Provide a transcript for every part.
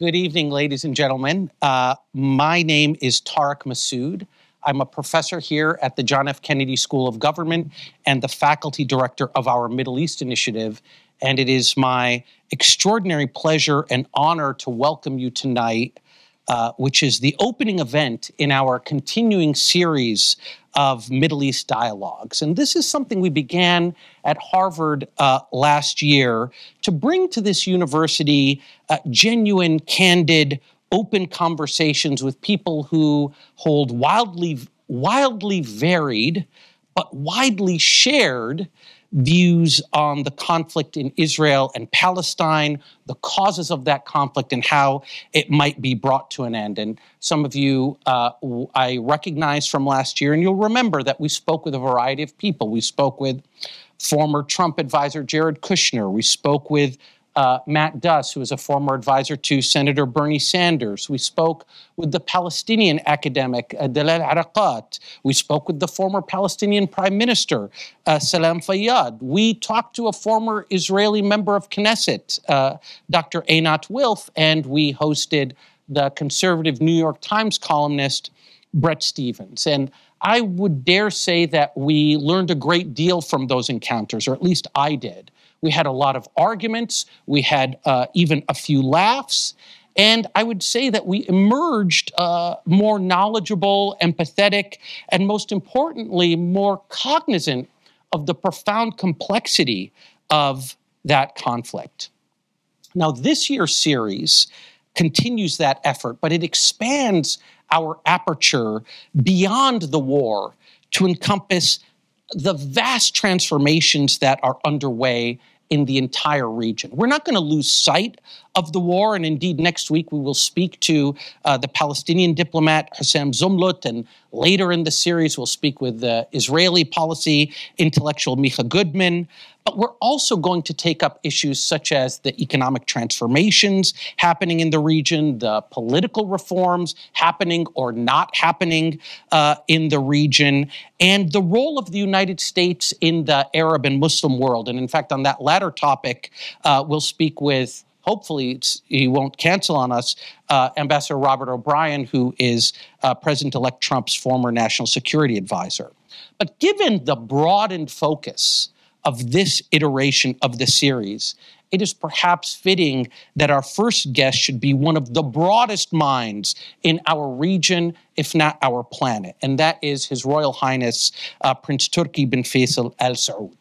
Good evening, ladies and gentlemen. Uh, my name is Tarek Masoud. I'm a professor here at the John F. Kennedy School of Government and the faculty director of our Middle East Initiative. And it is my extraordinary pleasure and honor to welcome you tonight, uh, which is the opening event in our continuing series of Middle East dialogues. And this is something we began at Harvard uh, last year to bring to this university uh, genuine, candid, open conversations with people who hold wildly, wildly varied, but widely shared views on the conflict in Israel and Palestine, the causes of that conflict, and how it might be brought to an end. And some of you uh, I recognize from last year, and you'll remember that we spoke with a variety of people. We spoke with former Trump advisor Jared Kushner. We spoke with uh, Matt Duss, who is a former advisor to Senator Bernie Sanders. We spoke with the Palestinian academic uh, Dalal Erekat. We spoke with the former Palestinian Prime Minister uh, Salam Fayyad. We talked to a former Israeli member of Knesset, uh, Dr. Einat Wilf, and we hosted the conservative New York Times columnist Bret Stephens. And I would dare say that we learned a great deal from those encounters, or at least I did. We had a lot of arguments. We had uh, even a few laughs. And I would say that we emerged uh, more knowledgeable, empathetic, and most importantly, more cognizant of the profound complexity of that conflict. Now, this year's series continues that effort, but it expands our aperture beyond the war to encompass the vast transformations that are underway in the entire region. We're not going to lose sight of the war, and indeed, next week we will speak to uh, the Palestinian diplomat Hussam Zomlot, and later in the series we'll speak with the Israeli policy intellectual Micah Goodman. But we're also going to take up issues such as the economic transformations happening in the region, the political reforms happening or not happening uh, in the region, and the role of the United States in the Arab and Muslim world. And in fact, on that latter topic, uh, we'll speak with hopefully he won't cancel on us, uh, Ambassador Robert O'Brien, who is uh, President elect Trump's former national security advisor. But given the broadened focus of this iteration of the series, it is perhaps fitting that our first guest should be one of the broadest minds in our region, if not our planet, and that is His Royal Highness uh, Prince Turki bin Faisal Al Saud.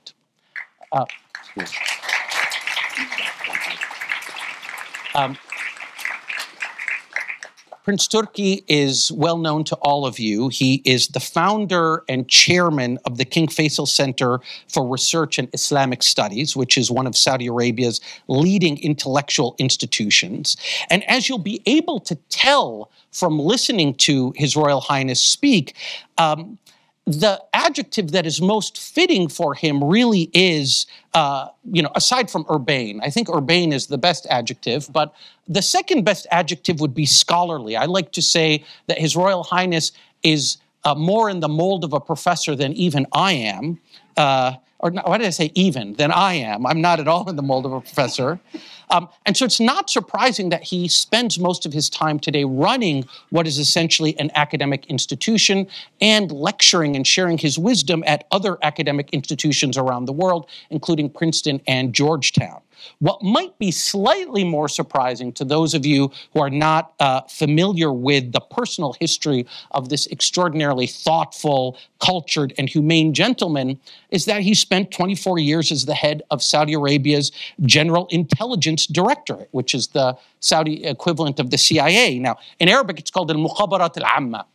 Uh, um, Prince Turki is well known to all of you. He is the founder and chairman of the King Faisal Center for Research and Islamic Studies, which is one of Saudi Arabia's leading intellectual institutions. And as you'll be able to tell from listening to His Royal Highness speak, um, the adjective that is most fitting for him really is, uh, you know, aside from urbane. I think urbane is the best adjective, but the second best adjective would be scholarly. I like to say that His Royal Highness is uh, more in the mold of a professor than even I am. Uh, or why did I say even, than I am. I'm not at all in the mold of a professor. Um, and so it's not surprising that he spends most of his time today running what is essentially an academic institution and lecturing and sharing his wisdom at other academic institutions around the world, including Princeton and Georgetown. What might be slightly more surprising to those of you who are not uh, familiar with the personal history of this extraordinarily thoughtful, cultured, and humane gentleman is that he spent 24 years as the head of Saudi Arabia's General Intelligence Directorate, which is the Saudi equivalent of the CIA. Now, in Arabic, it's called al Mukhabarat al Amma.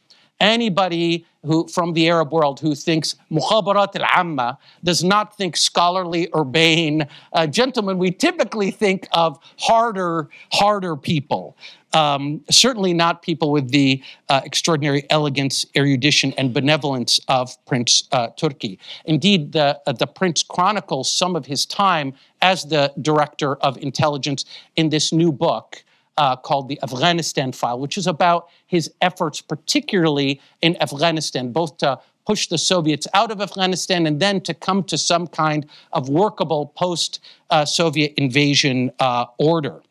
Anybody who from the Arab world who thinks mukhabarat al-amma does not think scholarly, urbane uh, gentlemen. We typically think of harder, harder people. Um, certainly not people with the uh, extraordinary elegance, erudition, and benevolence of Prince uh, Turki. Indeed, the, uh, the prince chronicles some of his time as the director of intelligence in this new book uh, called the Afghanistan File, which is about his efforts, particularly in Afghanistan, both to push the Soviets out of Afghanistan and then to come to some kind of workable post Soviet invasion uh, order.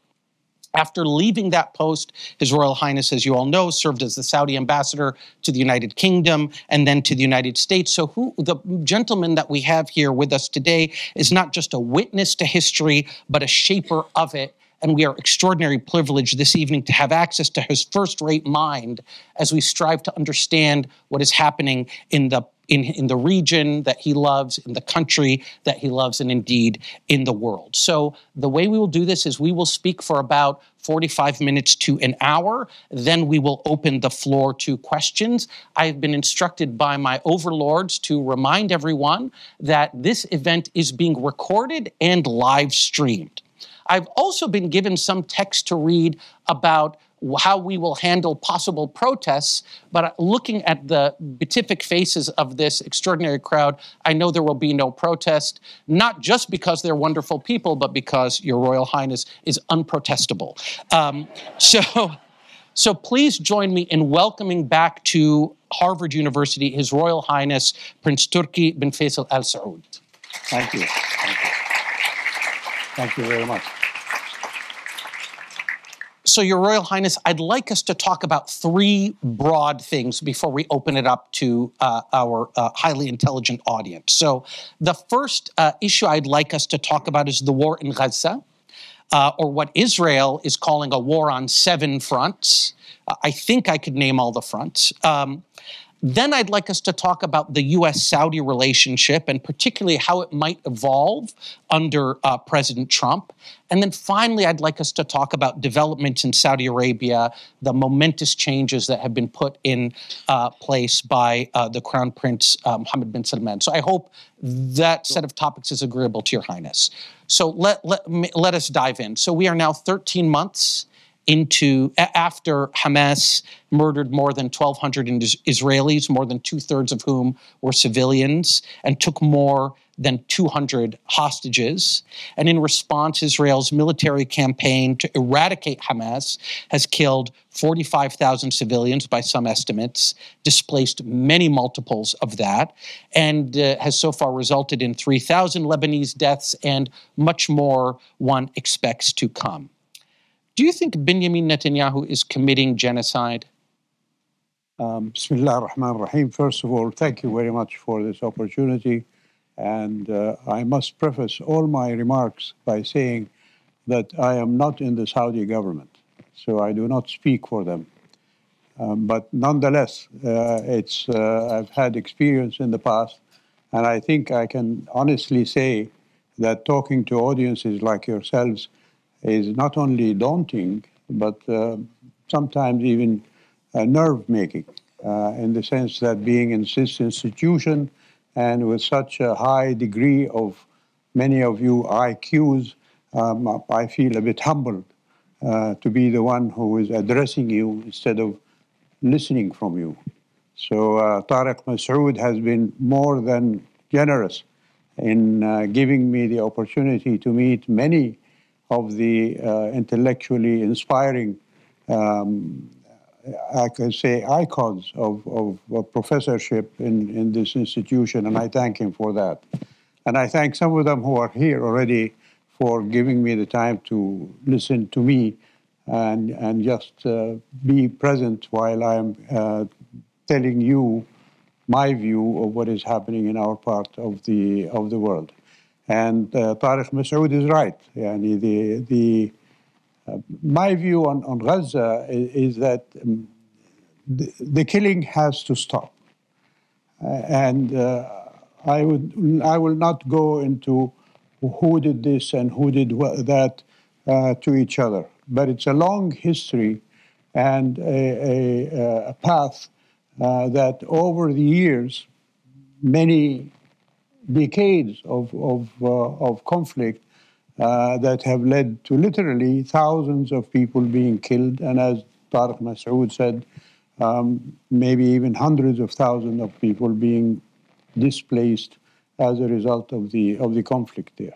After leaving that post, His Royal Highness, as you all know, served as the Saudi ambassador to the United Kingdom and then to the United States. So, who, the gentleman that we have here with us today is not just a witness to history, but a shaper of it. And we are extraordinarily privileged this evening to have access to his first rate mind as we strive to understand what is happening in the in, in the region that he loves, in the country that he loves, and indeed in the world. So, the way we will do this is we will speak for about 45 minutes to an hour. Then we will open the floor to questions. I've been instructed by my overlords to remind everyone that this event is being recorded and live streamed. I've also been given some text to read about how we will handle possible protests. But looking at the beatific faces of this extraordinary crowd, I know there will be no protest, not just because they're wonderful people, but because Your Royal Highness is unprotestable. Um, so, so please join me in welcoming back to Harvard University His Royal Highness Prince Turki bin Faisal Al Saud. Thank you. Thank you. Very much. So, Your Royal Highness, I'd like us to talk about three broad things before we open it up to uh, our uh, highly intelligent audience. So, the first uh, issue I'd like us to talk about is the war in Gaza, uh, or what Israel is calling a war on seven fronts. Uh, I think I could name all the fronts. Um, then I'd like us to talk about the US Saudi relationship and particularly how it might evolve under uh, President Trump. And then finally, I'd like us to talk about developments in Saudi Arabia, the momentous changes that have been put in uh, place by uh, the Crown Prince uh, Mohammed bin Salman. So I hope that set of topics is agreeable to Your Highness. So let, let, let us dive in. So we are now 13 months into after Hamas murdered more than 1,200 Israelis, more than two thirds of whom were civilians, and took more than 200 hostages. And in response, Israel's military campaign to eradicate Hamas has killed 45,000 civilians by some estimates, displaced many multiples of that, and uh, has so far resulted in 3,000 Lebanese deaths and much more one expects to come. Do you think Benjamin Netanyahu is committing genocide? Um, Bismillah ar-Rahman rahim First of all, thank you very much for this opportunity. And uh, I must preface all my remarks by saying that I am not in the Saudi government, so I do not speak for them. Um, but nonetheless, uh, it's, uh, I've had experience in the past, and I think I can honestly say that talking to audiences like yourselves is not only daunting, but uh, sometimes even uh, nerve making, uh, in the sense that being in this institution and with such a high degree of many of you IQs, um, I feel a bit humbled uh, to be the one who is addressing you instead of listening from you. So uh, Tarek Masoud has been more than generous in uh, giving me the opportunity to meet many of the uh, intellectually inspiring, um, I could say, icons of, of, of, professorship in, in this institution, and I thank him for that. And I thank some of them who are here already for giving me the time to listen to me and, and just uh, be present while I'm uh, telling you my view of what is happening in our part of the, of the world. And uh, Tarek Masoud is right. Yani the, the, uh, my view on, on Gaza is, is that um, the, the, killing has to stop. Uh, and uh, I, would, I will not go into who did this and who did that uh, to each other. But it's a long history and a, a, a path uh, that over the years, many decades of, of, uh, of conflict uh, that have led to literally thousands of people being killed, and as Tarek Masoud said, um, maybe even hundreds of thousands of people being displaced as a result of the, of the conflict there.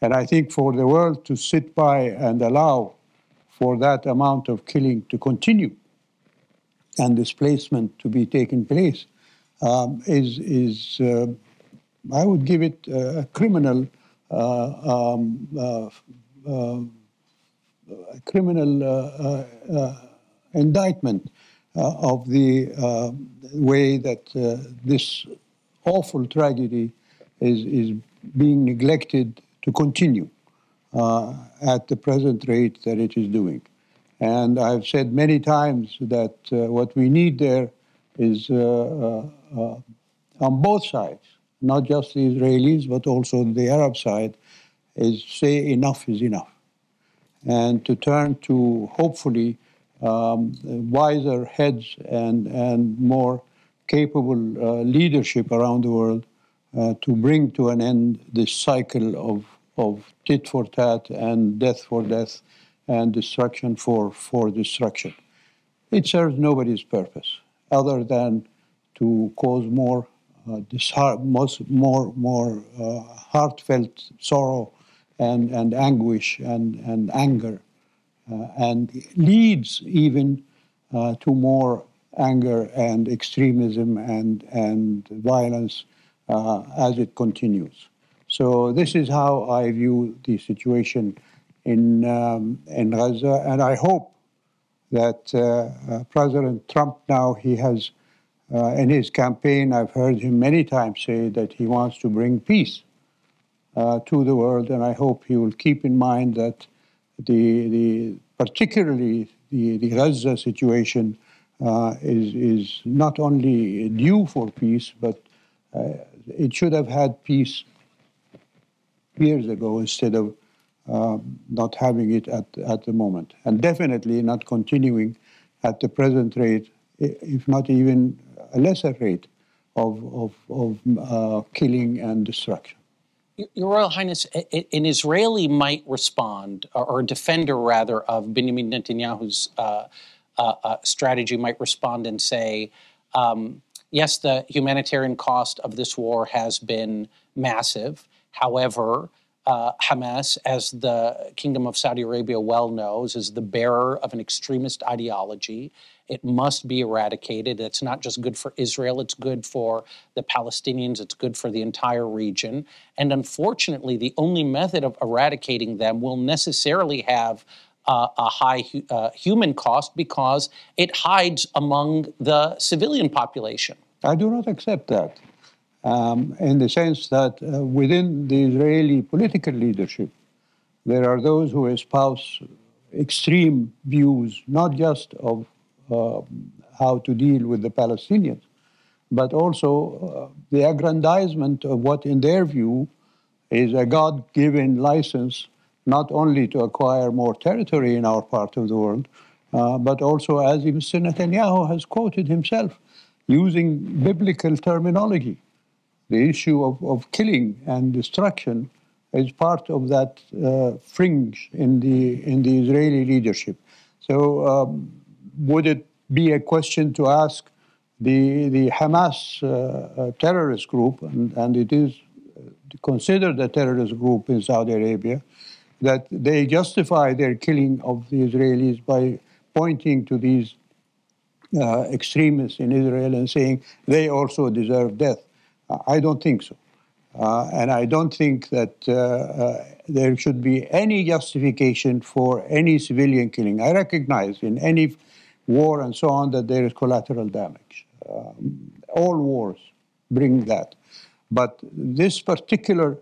And I think for the world to sit by and allow for that amount of killing to continue and displacement to be taking place um, is, is uh, I would give it a criminal uh, um, uh, uh, criminal uh, uh, indictment of the way that this awful tragedy is, is being neglected to continue at the present rate that it is doing. And I've said many times that what we need there is on both sides, not just the Israelis, but also the Arab side, is say enough is enough. And to turn to hopefully um, wiser heads and, and more capable uh, leadership around the world uh, to bring to an end this cycle of, of tit for tat and death for death and destruction for, for destruction. It serves nobody's purpose other than to cause more, uh, disheart- more, more uh, heartfelt sorrow and, and anguish and, and anger, uh, and leads even uh, to more anger and extremism and, and violence uh, as it continues. So this is how I view the situation in, um, in Gaza, and I hope that President Trump now, he has, uh, in his campaign, I've heard him many times say that he wants to bring peace uh, to the world, and I hope he will keep in mind that the, the particularly the, the Gaza situation uh, is, is not only due for peace, but uh, it should have had peace years ago instead of um, not having it at, at the moment, and definitely not continuing at the present rate, if not even a lesser rate of, of, of uh, killing and destruction. Your Royal Highness, an Israeli might respond, or a defender rather, of Benjamin Netanyahu's uh, uh, uh, strategy might respond and say, um, yes, the humanitarian cost of this war has been massive. However, uh, Hamas, as the Kingdom of Saudi Arabia well knows, is the bearer of an extremist ideology. It must be eradicated. It's not just good for Israel, it's good for the Palestinians, it's good for the entire region. And unfortunately, the only method of eradicating them will necessarily have uh, a high uh, human cost because it hides among the civilian population. I do not accept that. Um, in the sense that uh, within the Israeli political leadership, there are those who espouse extreme views, not just of how to deal with the Palestinians, but also uh, the aggrandizement of what, in their view, is a God given license not only to acquire more territory in our part of the world, uh, but also, as Mr. Netanyahu has quoted himself, using biblical terminology. The issue of, of killing and destruction is part of that uh, fringe in the, in the Israeli leadership. So, um, would it be a question to ask the, the Hamas uh, uh, terrorist group, and, and it is considered a terrorist group in Saudi Arabia, that they justify their killing of the Israelis by pointing to these uh, extremists in Israel and saying they also deserve death. I don't think so. Uh, and I don't think that uh, uh, there should be any justification for any civilian killing. I recognize in any war and so on that there is collateral damage. Um, all wars bring that. But this particular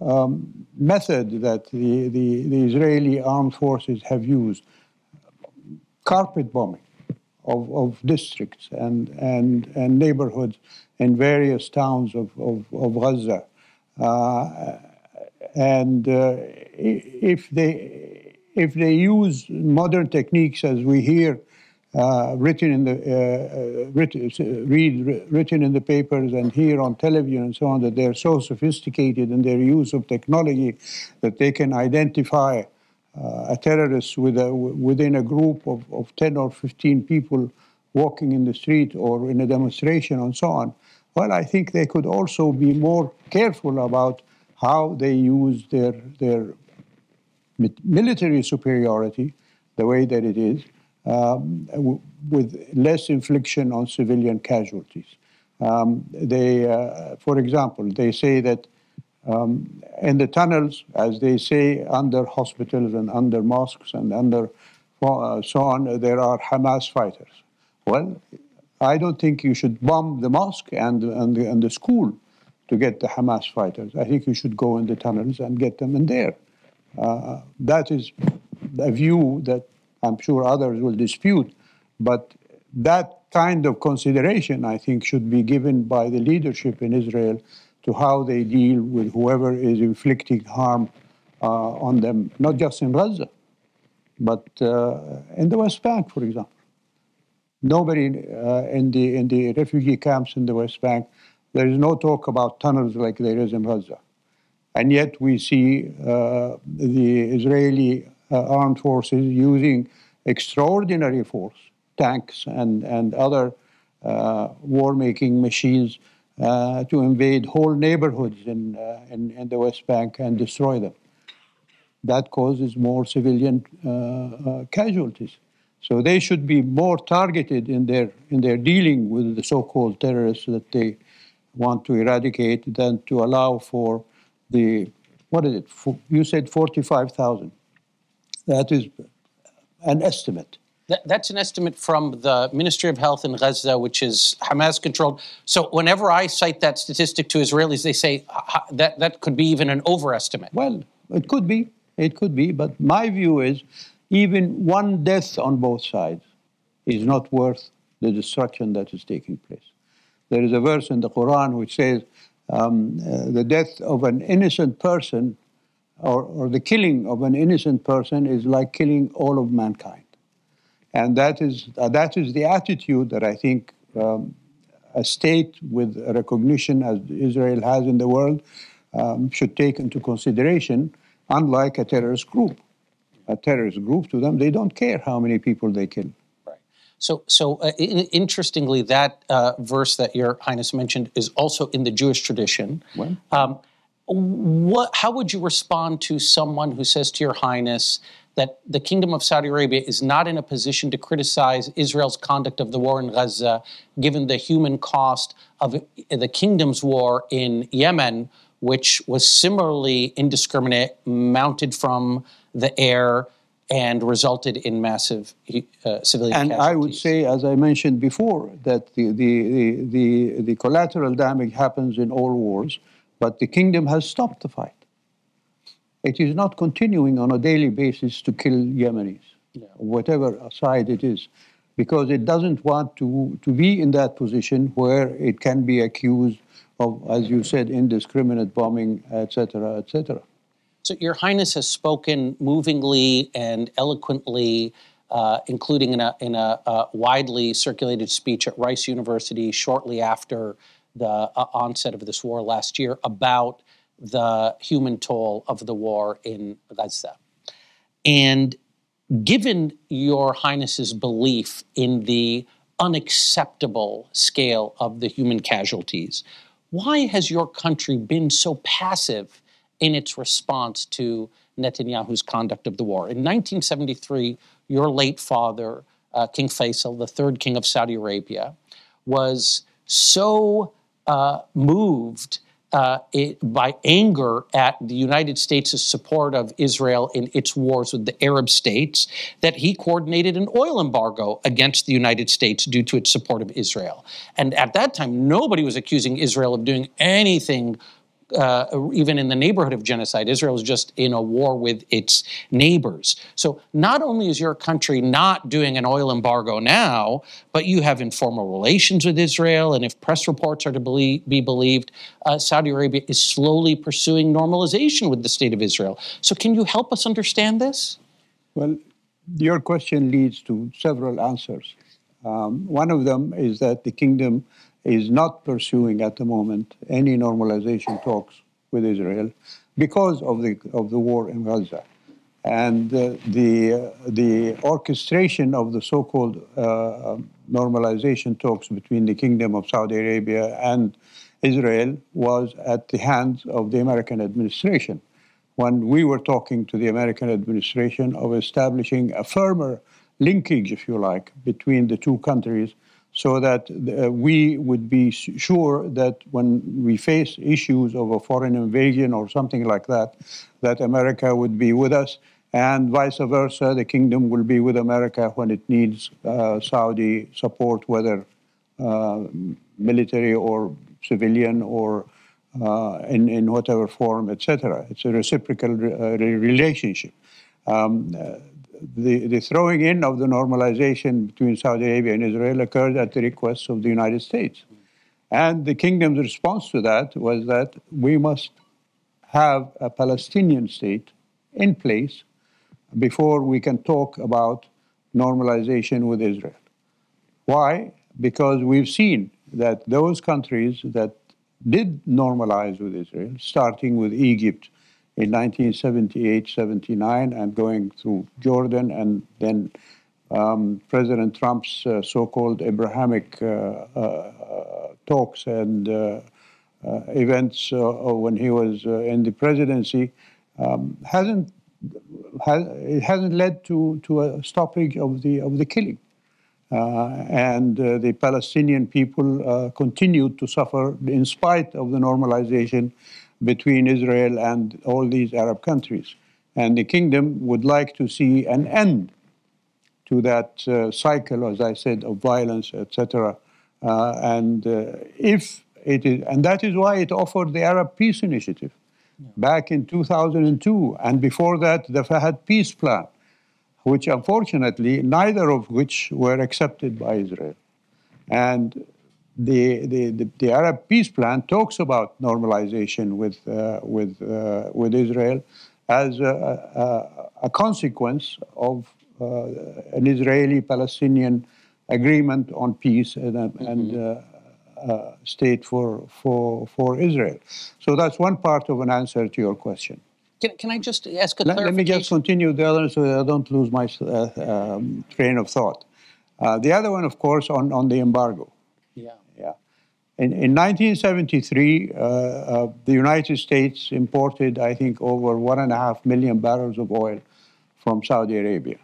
um, method that the, the, the, Israeli armed forces have used, carpet bombing of, of districts and, and, and neighborhoods in various towns of, of, of Gaza. Uh, and uh, if, they, if they use modern techniques, as we hear uh, written in the uh, uh written, read written in the papers and here on television and so on that they're so sophisticated in their use of technology that they can identify uh, a terrorist with a, within a group of, of 10 or 15 people walking in the street or in a demonstration and so on. Well, I think they could also be more careful about how they use their, their military superiority, the way that it is, um, with less infliction on civilian casualties. Um, they, uh, for example, they say that Um, in the tunnels, as they say, under hospitals and under mosques and under uh, so on, there are Hamas fighters. Well, I don't think you should bomb the mosque and, and, and the school to get the Hamas fighters. I think you should go in the tunnels and get them in there. Uh, that is a view that I'm sure others will dispute, but that kind of consideration, I think, should be given by the leadership in Israel to how they deal with whoever is inflicting harm uh, on them, not just in Gaza, but uh, in the West Bank, for example. Nobody uh, in the in the refugee camps in the West Bank, there is no talk about tunnels like there is in Gaza, and yet we see uh, the Israeli armed forces using extraordinary force, tanks and and other uh, war-making machines uh, to invade whole neighborhoods in, uh, in, in, the West Bank and destroy them. That causes more civilian uh, casualties. So they should be more targeted in their, in their dealing with the so called terrorists that they want to eradicate than to allow for the, what is it? You said 45,000. That is an estimate. That, that's an estimate from the Ministry of Health in Gaza, which is Hamas controlled. So whenever I cite that statistic to Israelis, they say that that could be even an overestimate. Well, it could be. It could be. But my view is even one death on both sides is not worth the destruction that is taking place. There is a verse in the Quran which says um, uh, the death of an innocent person or, or the killing of an innocent person is like killing all of mankind. And that is, uh, that is the attitude that I think um, a state with recognition as Israel has in the world um, should take into consideration, unlike a terrorist group. A terrorist group, to them, they don't care how many people they kill. Right. So, so uh, interestingly, that uh, verse that Your Highness mentioned is also in the Jewish tradition. Well, um, what, how would you respond to someone who says to Your Highness, that the Kingdom of Saudi Arabia is not in a position to criticize Israel's conduct of the war in Gaza, given the human cost of the kingdom's war in Yemen, which was similarly indiscriminate, mounted from the air, and resulted in massive uh, civilian and casualties. I would say, as I mentioned before, that the, the, the, the collateral damage happens in all wars, but the kingdom has stopped the fight it is not continuing on a daily basis to kill Yemenis, yeah. whatever side it is, because it doesn't want to, to be in that position where it can be accused of, as you said, indiscriminate bombing, etc., etc. So, Your Highness has spoken movingly and eloquently, uh, including in a, in a uh, widely circulated speech at Rice University shortly after the uh, onset of this war last year, about the human toll of the war in Gaza. And given Your Highness's belief in the unacceptable scale of the human casualties, why has your country been so passive in its response to Netanyahu's conduct of the war? In 1973, your late father, uh, King Faisal, the third king of Saudi Arabia, was so uh, moved uh, it, by anger at the United States' support of Israel in its wars with the Arab states that he coordinated an oil embargo against the United States due to its support of Israel. And at that time, nobody was accusing Israel of doing anything uh, even in the neighborhood of genocide. Israel is just in a war with its neighbors. So not only is your country not doing an oil embargo now, but you have informal relations with Israel. And if press reports are to believe, be believed, uh, Saudi Arabia is slowly pursuing normalization with the state of Israel. So can you help us understand this? Well, your question leads to several answers. Um, one of them is that the kingdom is not pursuing at the moment any normalization talks with Israel because of the of the war in Gaza, and uh, the uh, the orchestration of the so-called uh, normalization talks between the Kingdom of Saudi Arabia and Israel was at the hands of the American administration. When we were talking to the American administration of establishing a firmer linkage, if you like, between the two countries so that uh, we would be sure that when we face issues of a foreign invasion or something like that, that America would be with us, and vice versa, the kingdom will be with America when it needs uh, Saudi support, whether uh, military or civilian or uh, in, in whatever form, etc. It's a reciprocal re- uh, relationship. Um, the, the throwing in of the normalization between Saudi Arabia and Israel occurred at the request of the United States. And the kingdom's response to that was that we must have a Palestinian state in place before we can talk about normalization with Israel. Why? Because we've seen that those countries that did normalize with Israel, starting with Egypt in 1978 79 and going through Jordan and then um, President Trump's uh, so called Abrahamic uh, uh, talks and uh, uh, events uh, when he was in the presidency um, hasn't. Has, it hasn't led to, to a stoppage of the of the killing, and the Palestinian people continued to suffer in spite of the normalization between Israel and all these Arab countries. And the kingdom would like to see an end to that uh, cycle, as I said, of violence, etc. Uh, and uh, if it is, and that is why it offered the Arab Peace Initiative yeah. back in 2002, and before that, the Fahad Peace Plan, which unfortunately neither of which were accepted by Israel. And the, the, the, the, Arab peace plan talks about normalization with, uh, with, uh, with Israel as a, a, a consequence of uh, an Israeli Palestinian agreement on peace and, mm-hmm. and uh, uh, state for, for, for Israel. So that's one part of an answer to your question. Can, can I just ask a let, let me just continue the other so I don't lose my uh, um, train of thought. the other one, of course, on, on the embargo. In, in 1973, uh, uh, the United States imported, I think, over one and a half million barrels of oil from Saudi Arabia.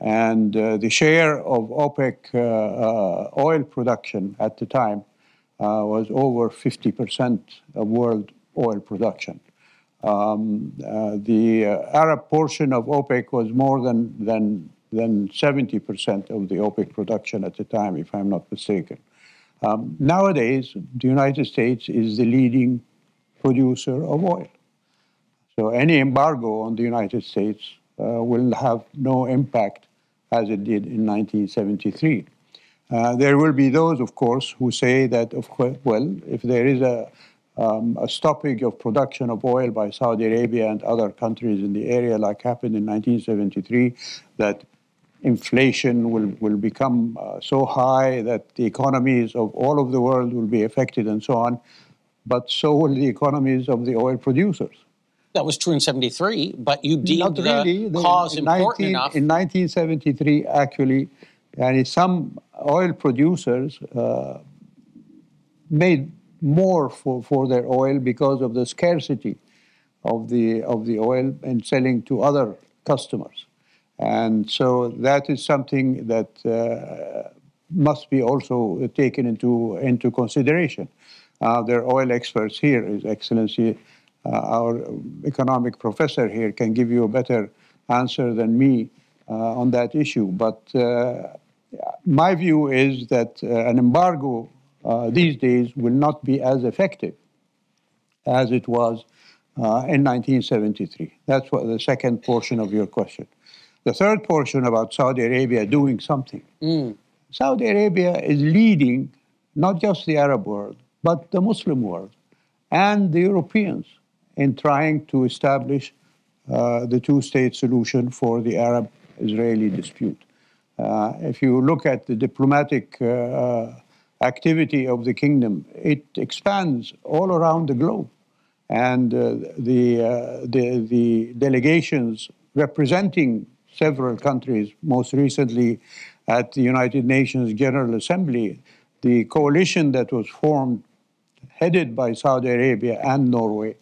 And uh, the share of OPEC uh, uh, oil production at the time uh, was over 50% of world oil production. Um, the Arab portion of OPEC was more than, than, than 70% of the OPEC production at the time, if I'm not mistaken. Um, nowadays, the United States is the leading producer of oil. So any embargo on the United States uh, will have no impact as it did in 1973. Uh, there will be those, of course, who say that, of course, well, if there is a, um, a stoppage of production of oil by Saudi Arabia and other countries in the area, like happened in 1973, that inflation will, will become uh, so high that the economies of all of the world will be affected and so on, but so will the economies of the oil producers. That was true in 73, but you deemed really. the cause in important 19, enough. In 1973, actually, and some oil producers uh, made more for, for their oil because of the scarcity of the, of the oil and selling to other customers. And so that is something that uh, must be also taken into, into consideration. Uh, there are oil experts here, His Excellency, uh, our economic professor here can give you a better answer than me uh, on that issue. But uh, my view is that uh, an embargo these days will not be as effective as it was in 1973. That's what the second portion of your question. The third portion about Saudi Arabia doing something. Mm. Saudi Arabia is leading not just the Arab world, but the Muslim world and the Europeans in trying to establish uh, the two state solution for the Arab Israeli dispute. Uh, if you look at the diplomatic uh, uh activity of the kingdom, it expands all around the globe. And uh, the, uh, the, the delegations representing several countries, most recently at the United Nations General Assembly, the coalition that was formed, headed by Saudi Arabia and Norway,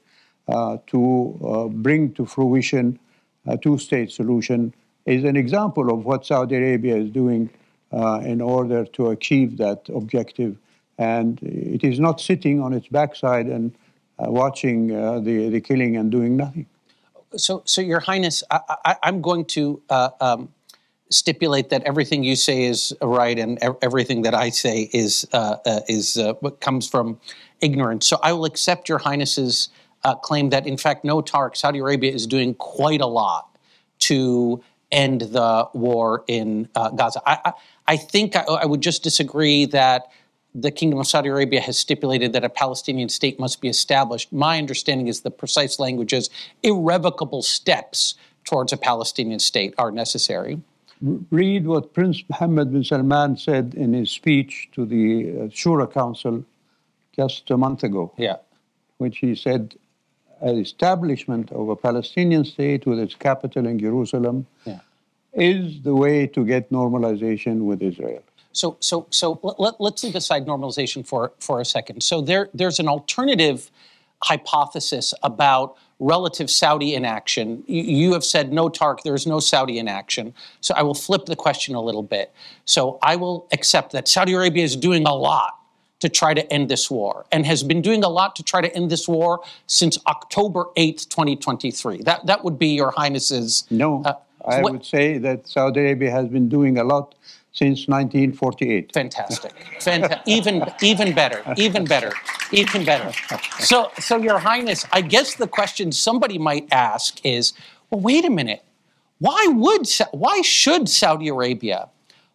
uh, to uh, bring to fruition a two state solution, is an example of what Saudi Arabia is doing uh, in order to achieve that objective. And it is not sitting on its backside and uh, watching uh, the, the killing and doing nothing. So, so Your Highness, I, am going to uh, um, stipulate that everything you say is right and everything that I say is uh, uh, is what comes from ignorance. So I will accept Your Highness's claim that, in fact, no, Tarek, Saudi Arabia is doing quite a lot to end the war in Gaza. I, I, I think I, I would just disagree that the Kingdom of Saudi Arabia has stipulated that a Palestinian state must be established. My understanding is the precise language is irrevocable steps towards a Palestinian state are necessary. Read what Prince Mohammed bin Salman said in his speech to the uh, Shura Council just a month ago. Yeah. Which he said an establishment of a Palestinian state with its capital in Jerusalem yeah. is the way to get normalization with Israel. So, so, so let, us leave aside normalization for, for a second. So there, there's an alternative hypothesis about relative Saudi inaction. You, you have said no, Tarek, there's no Saudi inaction. So I will flip the question a little bit. So I will accept that Saudi Arabia is doing a lot to try to end this war and has been doing a lot to try to end this war since October 8th, 2023. That, that would be Your Highness's. No, uh, I what, would say that Saudi Arabia has been doing a lot since 1948. Fantastic. Fanta- even, even better, even better, even better. So, so, Your Highness, I guess the question somebody might ask is well, wait a minute. Why, would, why should Saudi Arabia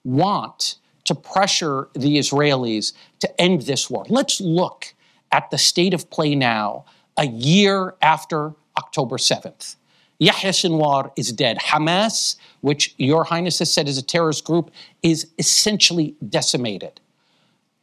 want to pressure the Israelis to end this war? Let's look at the state of play now, a year after October 7th. Yahya Sinwar is dead. Hamas, which Your Highness has said is a terrorist group, is essentially decimated.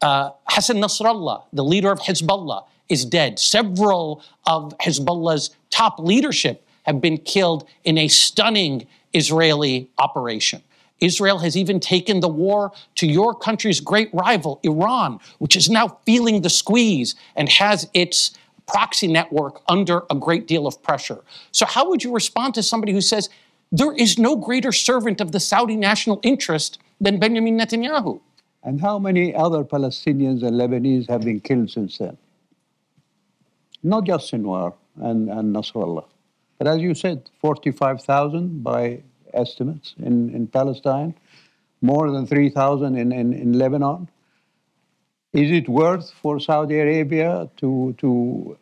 Uh, Hassan Nasrallah, the leader of Hezbollah, is dead. Several of Hezbollah's top leadership have been killed in a stunning Israeli operation. Israel has even taken the war to your country's great rival, Iran, which is now feeling the squeeze and has its proxy network under a great deal of pressure. So, how would you respond to somebody who says there is no greater servant of the Saudi national interest than Benjamin Netanyahu? And how many other Palestinians and Lebanese have been killed since then? Not just Sinwar and, and Nasrallah. But as you said, 45,000 by estimates in, in Palestine, more than 3,000 in, in, in Lebanon. Is it worth for Saudi Arabia to, to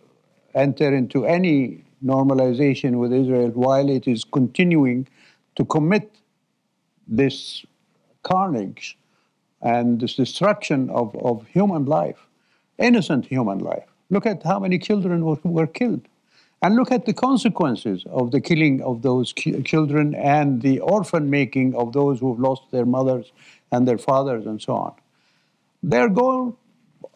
enter into any normalization with Israel while it is continuing to commit this carnage and this destruction of, of human life, innocent human life? Look at how many children were, were killed. And look at the consequences of the killing of those children and the orphan making of those who have lost their mothers and their fathers and so on. Their goal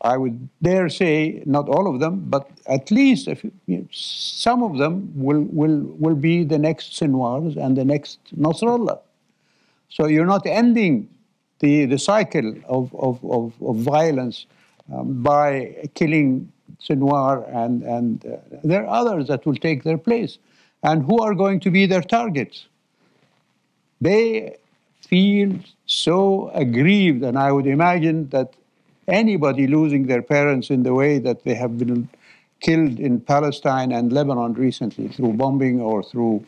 I would dare say not all of them, but at least you know, some of them will, will, will be the next Sinwars and the next Nasrallah. So you're not ending the, the cycle of, of, of, of violence um, by killing Sinwar, and, and uh, there are others that will take their place. And who are going to be their targets? They feel so aggrieved, and I would imagine that anybody losing their parents in the way that they have been killed in Palestine and Lebanon recently through bombing or through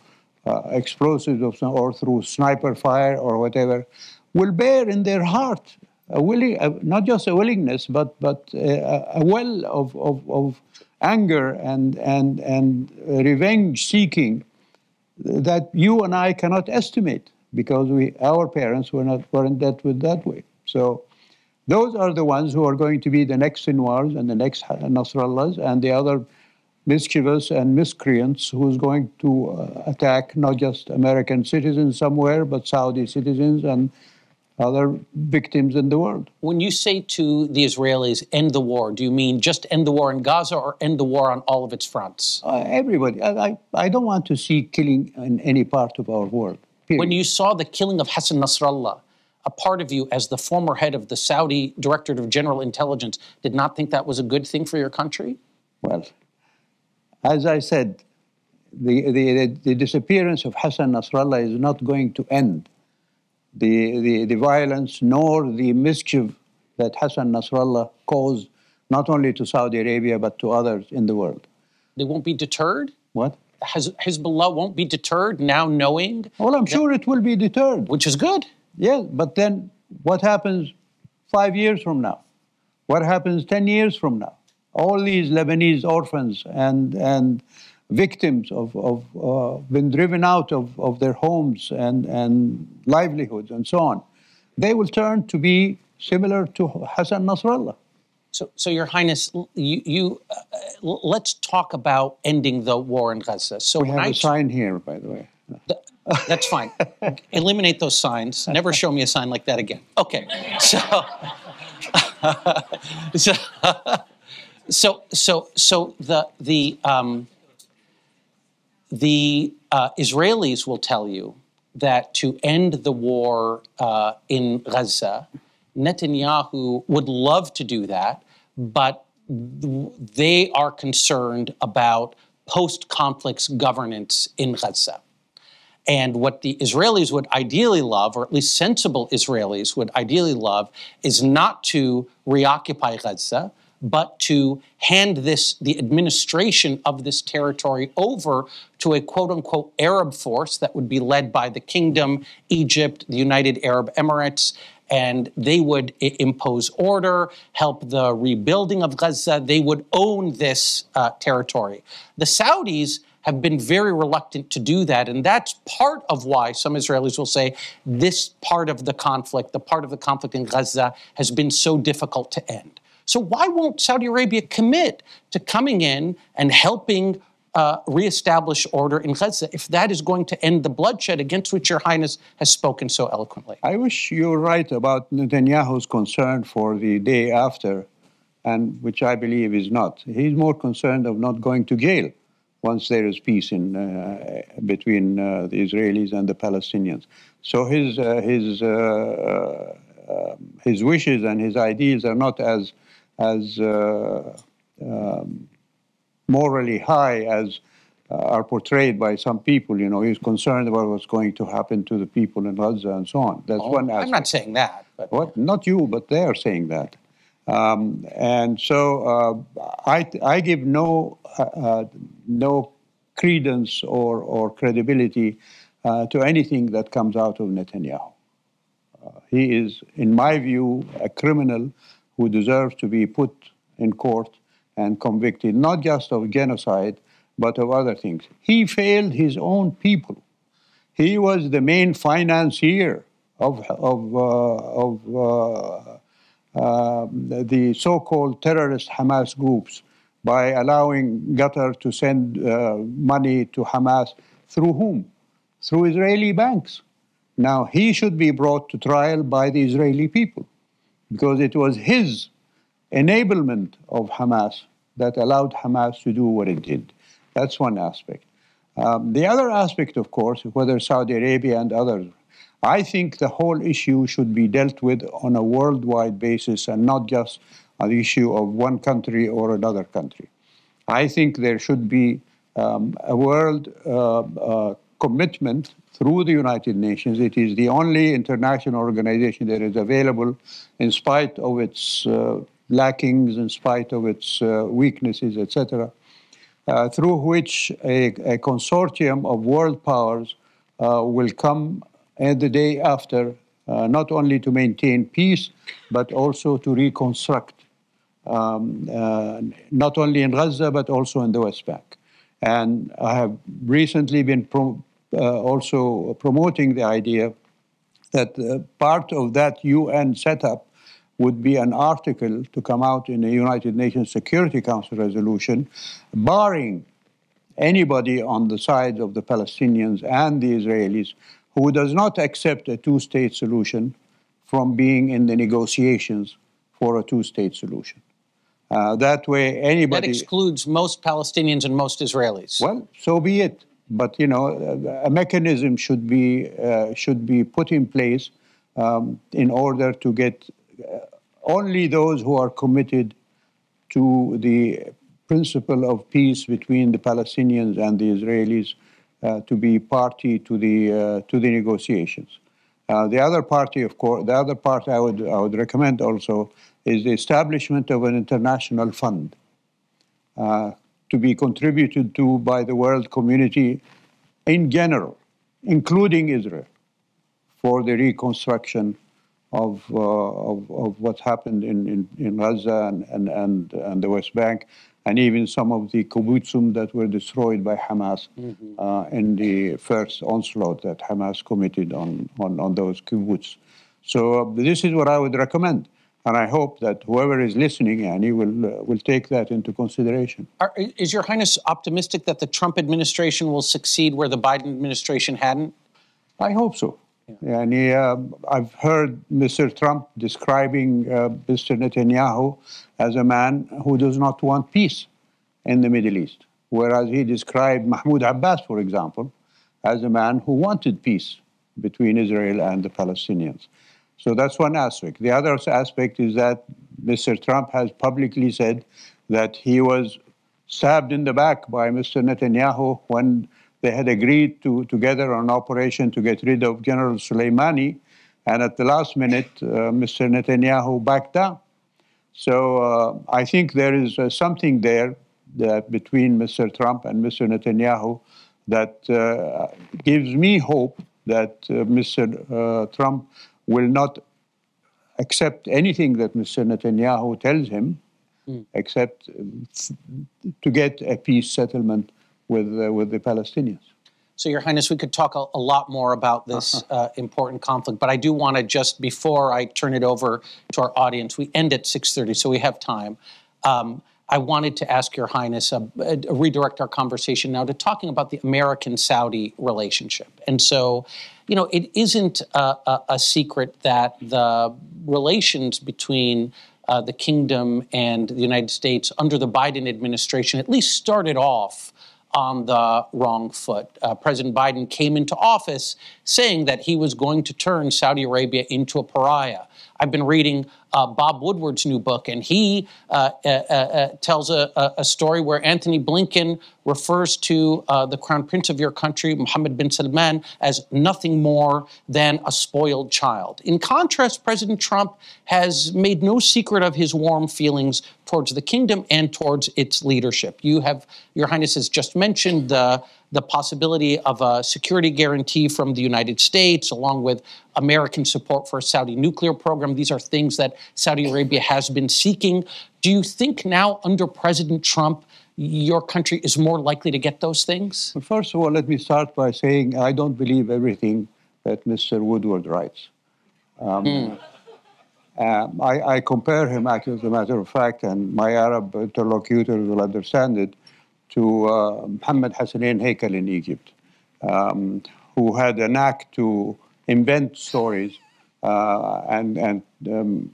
uh, explosives or through sniper fire or whatever will bear in their heart a willing, uh, not just a willingness, but but uh, a well of, of, of anger and and and revenge seeking that you and I cannot estimate because we our parents were not weren't with that way. So those are the ones who are going to be the next Sinwars and the next Nasrallahs and the other mischievous and miscreants who's going to uh, attack not just American citizens somewhere, but Saudi citizens and other victims in the world. When you say to the Israelis, end the war, do you mean just end the war in Gaza or end the war on all of its fronts? Uh, everybody. I, I don't want to see killing in any part of our world. Period. When you saw the killing of Hassan Nasrallah, a part of you, as the former head of the Saudi Directorate of General Intelligence, did not think that was a good thing for your country? Well, as I said, the, the, the disappearance of Hassan Nasrallah is not going to end the, the, the violence nor the mischief that Hassan Nasrallah caused not only to Saudi Arabia but to others in the world. They won't be deterred? What? Has Hezbollah won't be deterred now knowing? Well, I'm sure it will be deterred. Which is good. Yes, but then what happens five years from now? What happens 10 years from now? All these Lebanese orphans and, and victims of, of uh, been driven out of, of their homes and, and livelihoods and so on, they will turn to be similar to Hassan Nasrallah. So, so Your Highness, you, you uh, let's talk about ending the war in Gaza. So we have I a sign here, by the way. That's fine. Eliminate those signs. Never show me a sign like that again. Okay. So, so, so, so, so the the um, the uh, Israelis will tell you that to end the war uh, in Gaza, Netanyahu would love to do that, but they are concerned about post conflict governance in Gaza. And what the Israelis would ideally love, or at least sensible Israelis would ideally love, is not to reoccupy Gaza, but to hand this, the administration of this territory over to a quote unquote Arab force that would be led by the kingdom, Egypt, the United Arab Emirates, and they would impose order, help the rebuilding of Gaza. They would own this uh, territory. The Saudis have been very reluctant to do that. And that's part of why some Israelis will say this part of the conflict, the part of the conflict in Gaza, has been so difficult to end. So why won't Saudi Arabia commit to coming in and helping uh, reestablish order in Gaza if that is going to end the bloodshed against which Your Highness has spoken so eloquently? I wish you're right about Netanyahu's concern for the day after, and which I believe is not. He's more concerned of not going to jail once there is peace in, uh, between uh, the Israelis and the Palestinians. So his, uh, his, uh, uh, his wishes and his ideas are not as as uh, um, morally high as uh, are portrayed by some people. You know, he's concerned about what's going to happen to the people in Gaza and so on. That's oh, one aspect. I'm not saying that. But... What? Not you, but they are saying that. Um, and so uh, I, I give no, uh, uh, no credence or, or credibility to anything that comes out of Netanyahu. he is, in my view, a criminal who deserves to be put in court and convicted, not just of genocide, but of other things. He failed his own people. He was the main financier of, of, uh, of the so called terrorist Hamas groups by allowing Qatar to send uh, money to Hamas through whom? Through Israeli banks. Now, he should be brought to trial by the Israeli people because it was his enablement of Hamas that allowed Hamas to do what it did. That's one aspect. Um, the other aspect, of course, whether Saudi Arabia and others, I think the whole issue should be dealt with on a worldwide basis and not just an issue of one country or another country. I think there should be um, a world uh, uh, commitment through the United Nations. It is the only international organization that is available in spite of its uh, lackings, in spite of its uh, weaknesses, etc., uh, through which a, a, consortium of world powers uh, will come the day after, uh, not only to maintain peace, but also to reconstruct, um, uh, not only in Gaza, but also in the West Bank. And I have recently been pro uh, also promoting the idea that uh, part of that UN setup would be an article to come out in a United Nations Security Council resolution barring anybody on the side of the Palestinians and the Israelis who does not accept a two state solution from being in the negotiations for a two state solution. Uh, that way, anybody. That excludes most Palestinians and most Israelis. Well, so be it. But you know, a mechanism should be uh, should be put in place um, in order to get uh, only those who are committed to the principle of peace between the Palestinians and the Israelis to be party to the uh, to the negotiations. Uh, the other party, of course, the other part I would, I would recommend also is the establishment of an international fund uh, to be contributed to by the world community in general, including Israel, for the reconstruction of, uh, of, of, what happened in, in, in Gaza and, and, and, and, the West Bank, and even some of the kibbutzim that were destroyed by Hamas mm-hmm. uh, in the first onslaught that Hamas committed on, on, on those kibbutz. So uh, this is what I would recommend. And I hope that whoever is listening, Annie, will, uh, will take that into consideration. Are, is Your Highness optimistic that the Trump administration will succeed where the Biden administration hadn't? I hope so. And uh, I've heard Mr. Trump describing uh, Mr. Netanyahu as a man who does not want peace in the Middle East, whereas he described Mahmoud Abbas, for example, as a man who wanted peace between Israel and the Palestinians. So that's one aspect. The other aspect is that Mr. Trump has publicly said that he was stabbed in the back by Mr. Netanyahu when they had agreed to together on an operation to get rid of General Soleimani, and at the last minute, uh, Mr. Netanyahu backed down. So uh, I think there is uh, something there that between Mr. Trump and Mr. Netanyahu that uh, gives me hope that uh, Mr. Uh, Trump will not accept anything that Mr. Netanyahu tells him, mm. except to get a peace settlement with uh, with the Palestinians. So, Your Highness, we could talk a, a lot more about this uh-huh. uh, important conflict, but I do want to just before I turn it over to our audience, we end at 6:30, so we have time. Um, I wanted to ask Your Highness, uh, uh, redirect our conversation now to talking about the American Saudi relationship. And so, you know, it isn't a, a, a secret that the relations between uh, the kingdom and the United States under the Biden administration at least started off on the wrong foot. Uh, President Biden came into office saying that he was going to turn Saudi Arabia into a pariah. I've been reading uh, Bob Woodward's new book, and he uh, uh, uh tells a, a, story where Antony Blinken refers to uh, the crown prince of your country, Mohammed bin Salman, as nothing more than a spoiled child. In contrast, President Trump has made no secret of his warm feelings towards the kingdom and towards its leadership. You have, Your Highness has just mentioned the the possibility of a security guarantee from the United States, along with American support for a Saudi nuclear program. These are things that Saudi Arabia has been seeking. Do you think now, under President Trump, your country is more likely to get those things? First of all, let me start by saying I don't believe everything that Mr. Woodward writes. Um, mm. um, I, I, compare him, as a matter of fact, and my Arab interlocutors will understand it, to uh, Muhammad Hassanein Haikal in Egypt, um, who had a knack to invent stories uh, and, and um,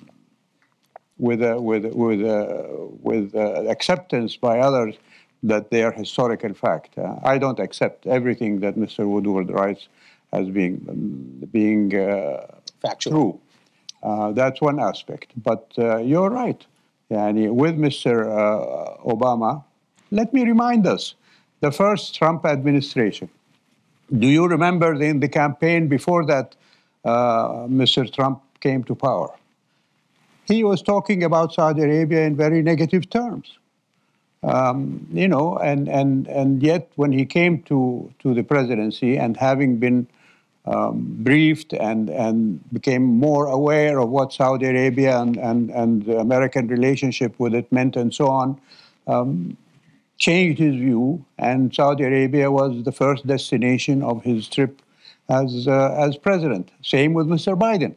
with, a, with, with, a, with acceptance by others that they are historical fact. Uh, I don't accept everything that Mr. Woodward writes as being, um, being uh, Factual. true. Uh, that's one aspect. But uh, you're right. Yani with Mr. Obama, let me remind us the first Trump administration. Do you remember in the campaign before that uh, Mr. Trump came to power? He was talking about Saudi Arabia in very negative terms. Um, you know, and, and, and yet when he came to, to the presidency and having been um, briefed and, and became more aware of what Saudi Arabia and, and, and the American relationship with it meant and so on, um, changed his view, and Saudi Arabia was the first destination of his trip as, uh, as president. Same with Mr. Biden.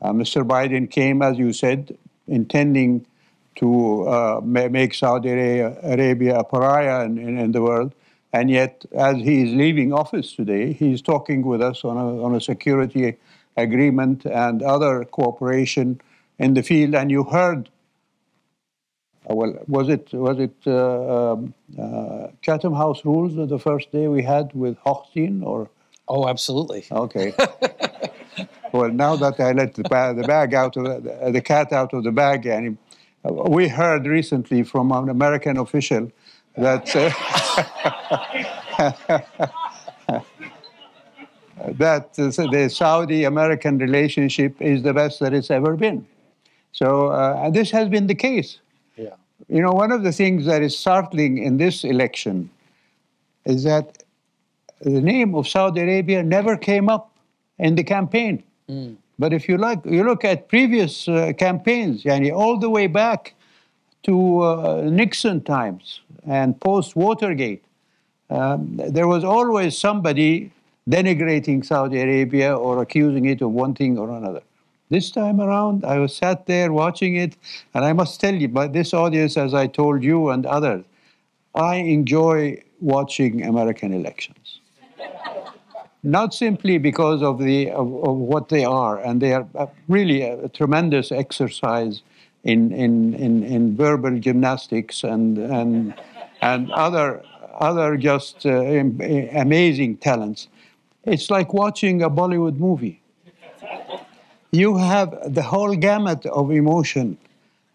Uh, Mr. Biden came, as you said, intending to uh, make Saudi Arabia a pariah in, in, in, the world. And yet, as he is leaving office today, he's talking with us on a, on a security agreement and other cooperation in the field. And you heard well, was it was it uh, um, uh, Chatham House rules the first day we had with Hochstein or? Oh, absolutely. Okay. well, now that I let the, bag, the bag out of the, the, cat out of the bag, and we heard recently from an American official that. Uh, that the Saudi American relationship is the best that it's ever been. So, uh, and this has been the case. You know, one of the things that is startling in this election is that the name of Saudi Arabia never came up in the campaign. Mm. But if you like, you look at previous uh, campaigns, yani all the way back to uh, Nixon times and post Watergate, um, there was always somebody denigrating Saudi Arabia or accusing it of one thing or another. This time around, I was sat there watching it, and I must tell you, by this audience, as I told you and others, I enjoy watching American elections. Not simply because of, the, of, of, what they are, and they are really a, a tremendous exercise in, in, in, in, verbal gymnastics and, and, and other, other just uh, amazing talents. It's like watching a Bollywood movie. You have the whole gamut of emotion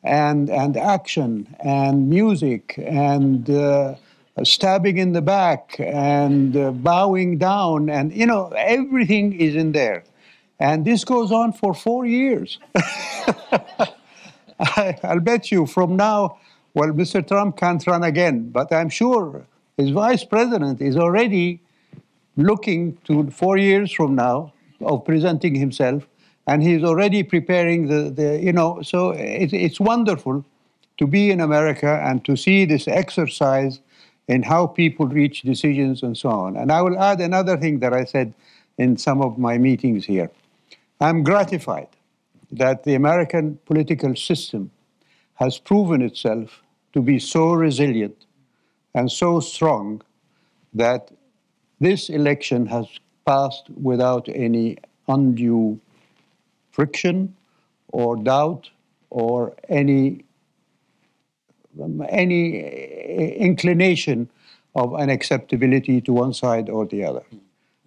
and, and action and music and uh, stabbing in the back and uh, bowing down and you know everything is in there. And this goes on for four years. I, i'll bet you from now well mr trump can't run again but i'm sure his vice president is already looking to four years from now of presenting himself and he's already preparing the, the you know so it, it's wonderful to be in america and to see this exercise in how people reach decisions and so on. And I will add another thing that I said in some of my meetings here. I'm gratified that the American political system has proven itself to be so resilient and so strong that this election has passed without any undue friction or doubt or any any inclination of unacceptability to one side or the other.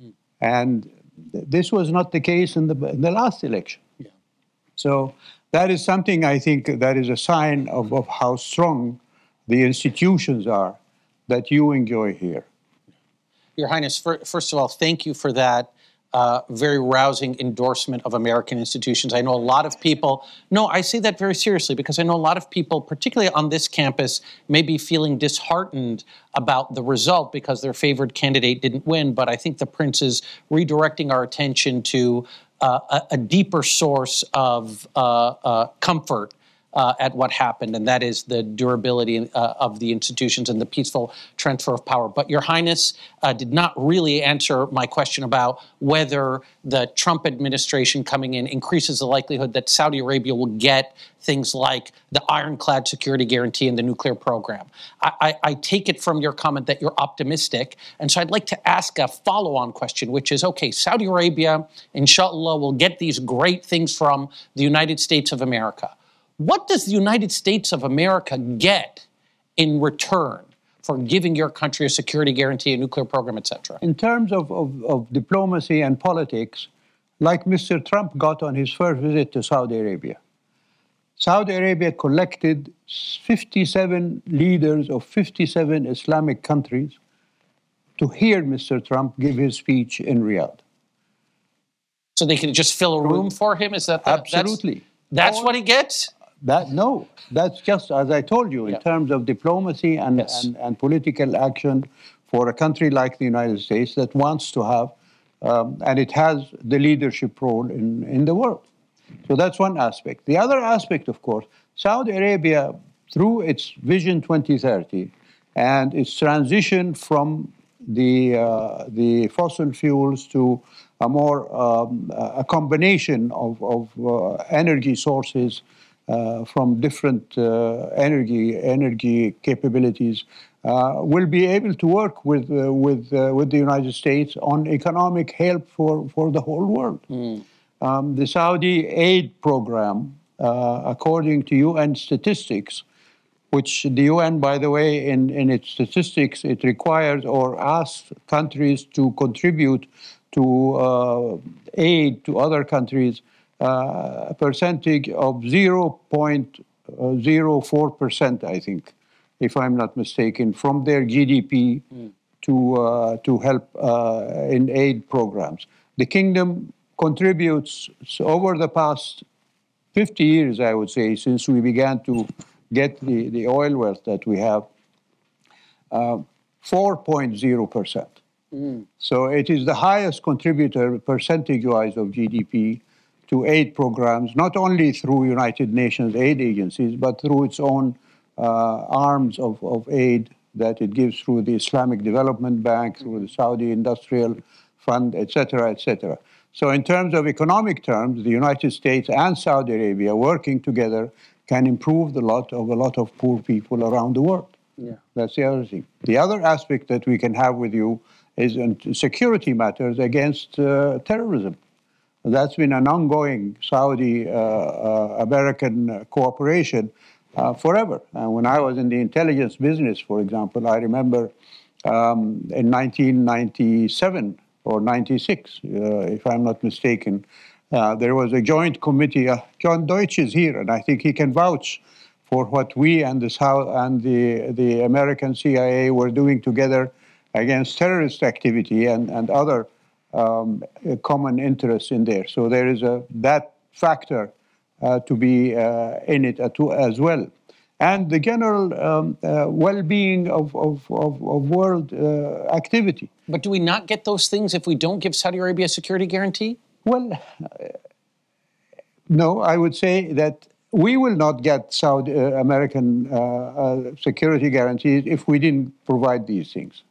Mm. And this was not the case in the, in the last election. Yeah. So that is something I think that is a sign of, of how strong the institutions are that you enjoy here. Your Highness, first of all, thank you for that uh, very rousing endorsement of American institutions. I know a lot of people, no, I say that very seriously because I know a lot of people, particularly on this campus, may be feeling disheartened about the result because their favored candidate didn't win. But I think the Prince is redirecting our attention to uh, a, a, deeper source of uh, uh comfort uh, at what happened, and that is the durability uh, of the institutions and the peaceful transfer of power. But Your Highness uh, did not really answer my question about whether the Trump administration coming in increases the likelihood that Saudi Arabia will get things like the ironclad security guarantee and the nuclear program. I, I, I take it from your comment that you're optimistic, and so I'd like to ask a follow on question, which is okay, Saudi Arabia, inshallah, will get these great things from the United States of America. What does the United States of America get in return for giving your country a security guarantee, a nuclear program, etc.? In terms of, of, of diplomacy and politics, like Mr. Trump got on his first visit to Saudi Arabia. Saudi Arabia collected 57 leaders of 57 Islamic countries to hear Mr. Trump give his speech in Riyadh. So they can just fill a room for him? Is that the, absolutely? That's, that's what he gets. That no, that's just as I told you in yeah. terms of diplomacy and, yes. and, and political action for a country like the United States that wants to have, um, and it has the leadership role in, in the world. So that's one aspect. The other aspect, of course, Saudi Arabia, through its Vision 2030 and its transition from the, uh, the fossil fuels to a more um, a combination of, of uh, energy sources from different uh, energy energy capabilities uh, will be able to work with with with the United States on economic help for for the whole world. Mm. Um, the Saudi aid program, according to UN statistics, which the UN, by the way, in, in its statistics, it requires or asks countries to contribute to uh, aid to other countries uh, a percentage of 0.04%, I think, if I'm not mistaken, from their GDP mm. to, uh, to help uh, in aid programs. the kingdom contributes over the past 50 years, I would say, since we began to get the, the oil wealth that we have, uh, 4.0%. Mm. So it is the highest contributor percentage wise of GDP to aid programs, not only through United Nations aid agencies, but through its own uh, arms of, of aid that it gives through the Islamic Development Bank, through the Saudi Industrial Fund, etc., etc. So, in terms of economic terms, the United States and Saudi Arabia working together can improve the lot of a lot of poor people around the world. Yeah. That's the other thing. The other aspect that we can have with you is in security matters against uh, terrorism. That's been an ongoing Saudi uh, uh, American cooperation uh, forever. And when I was in the intelligence business, for example, I remember um, in 1997 or 96, uh, if I'm not mistaken, uh, there was a joint committee. Uh, John Deutsch is here, and I think he can vouch for what we and the South and the, the American CIA were doing together against terrorist activity and, and other um, common interests in there. So there is a that factor uh, to be uh, in it as well. And the general um, uh, well-being of, of, of, of world uh, activity. But do we not get those things if we don't give Saudi Arabia a security guarantee? Well, uh, no, I would say that we will not get Saudi uh, American security guarantees if we didn't provide these things.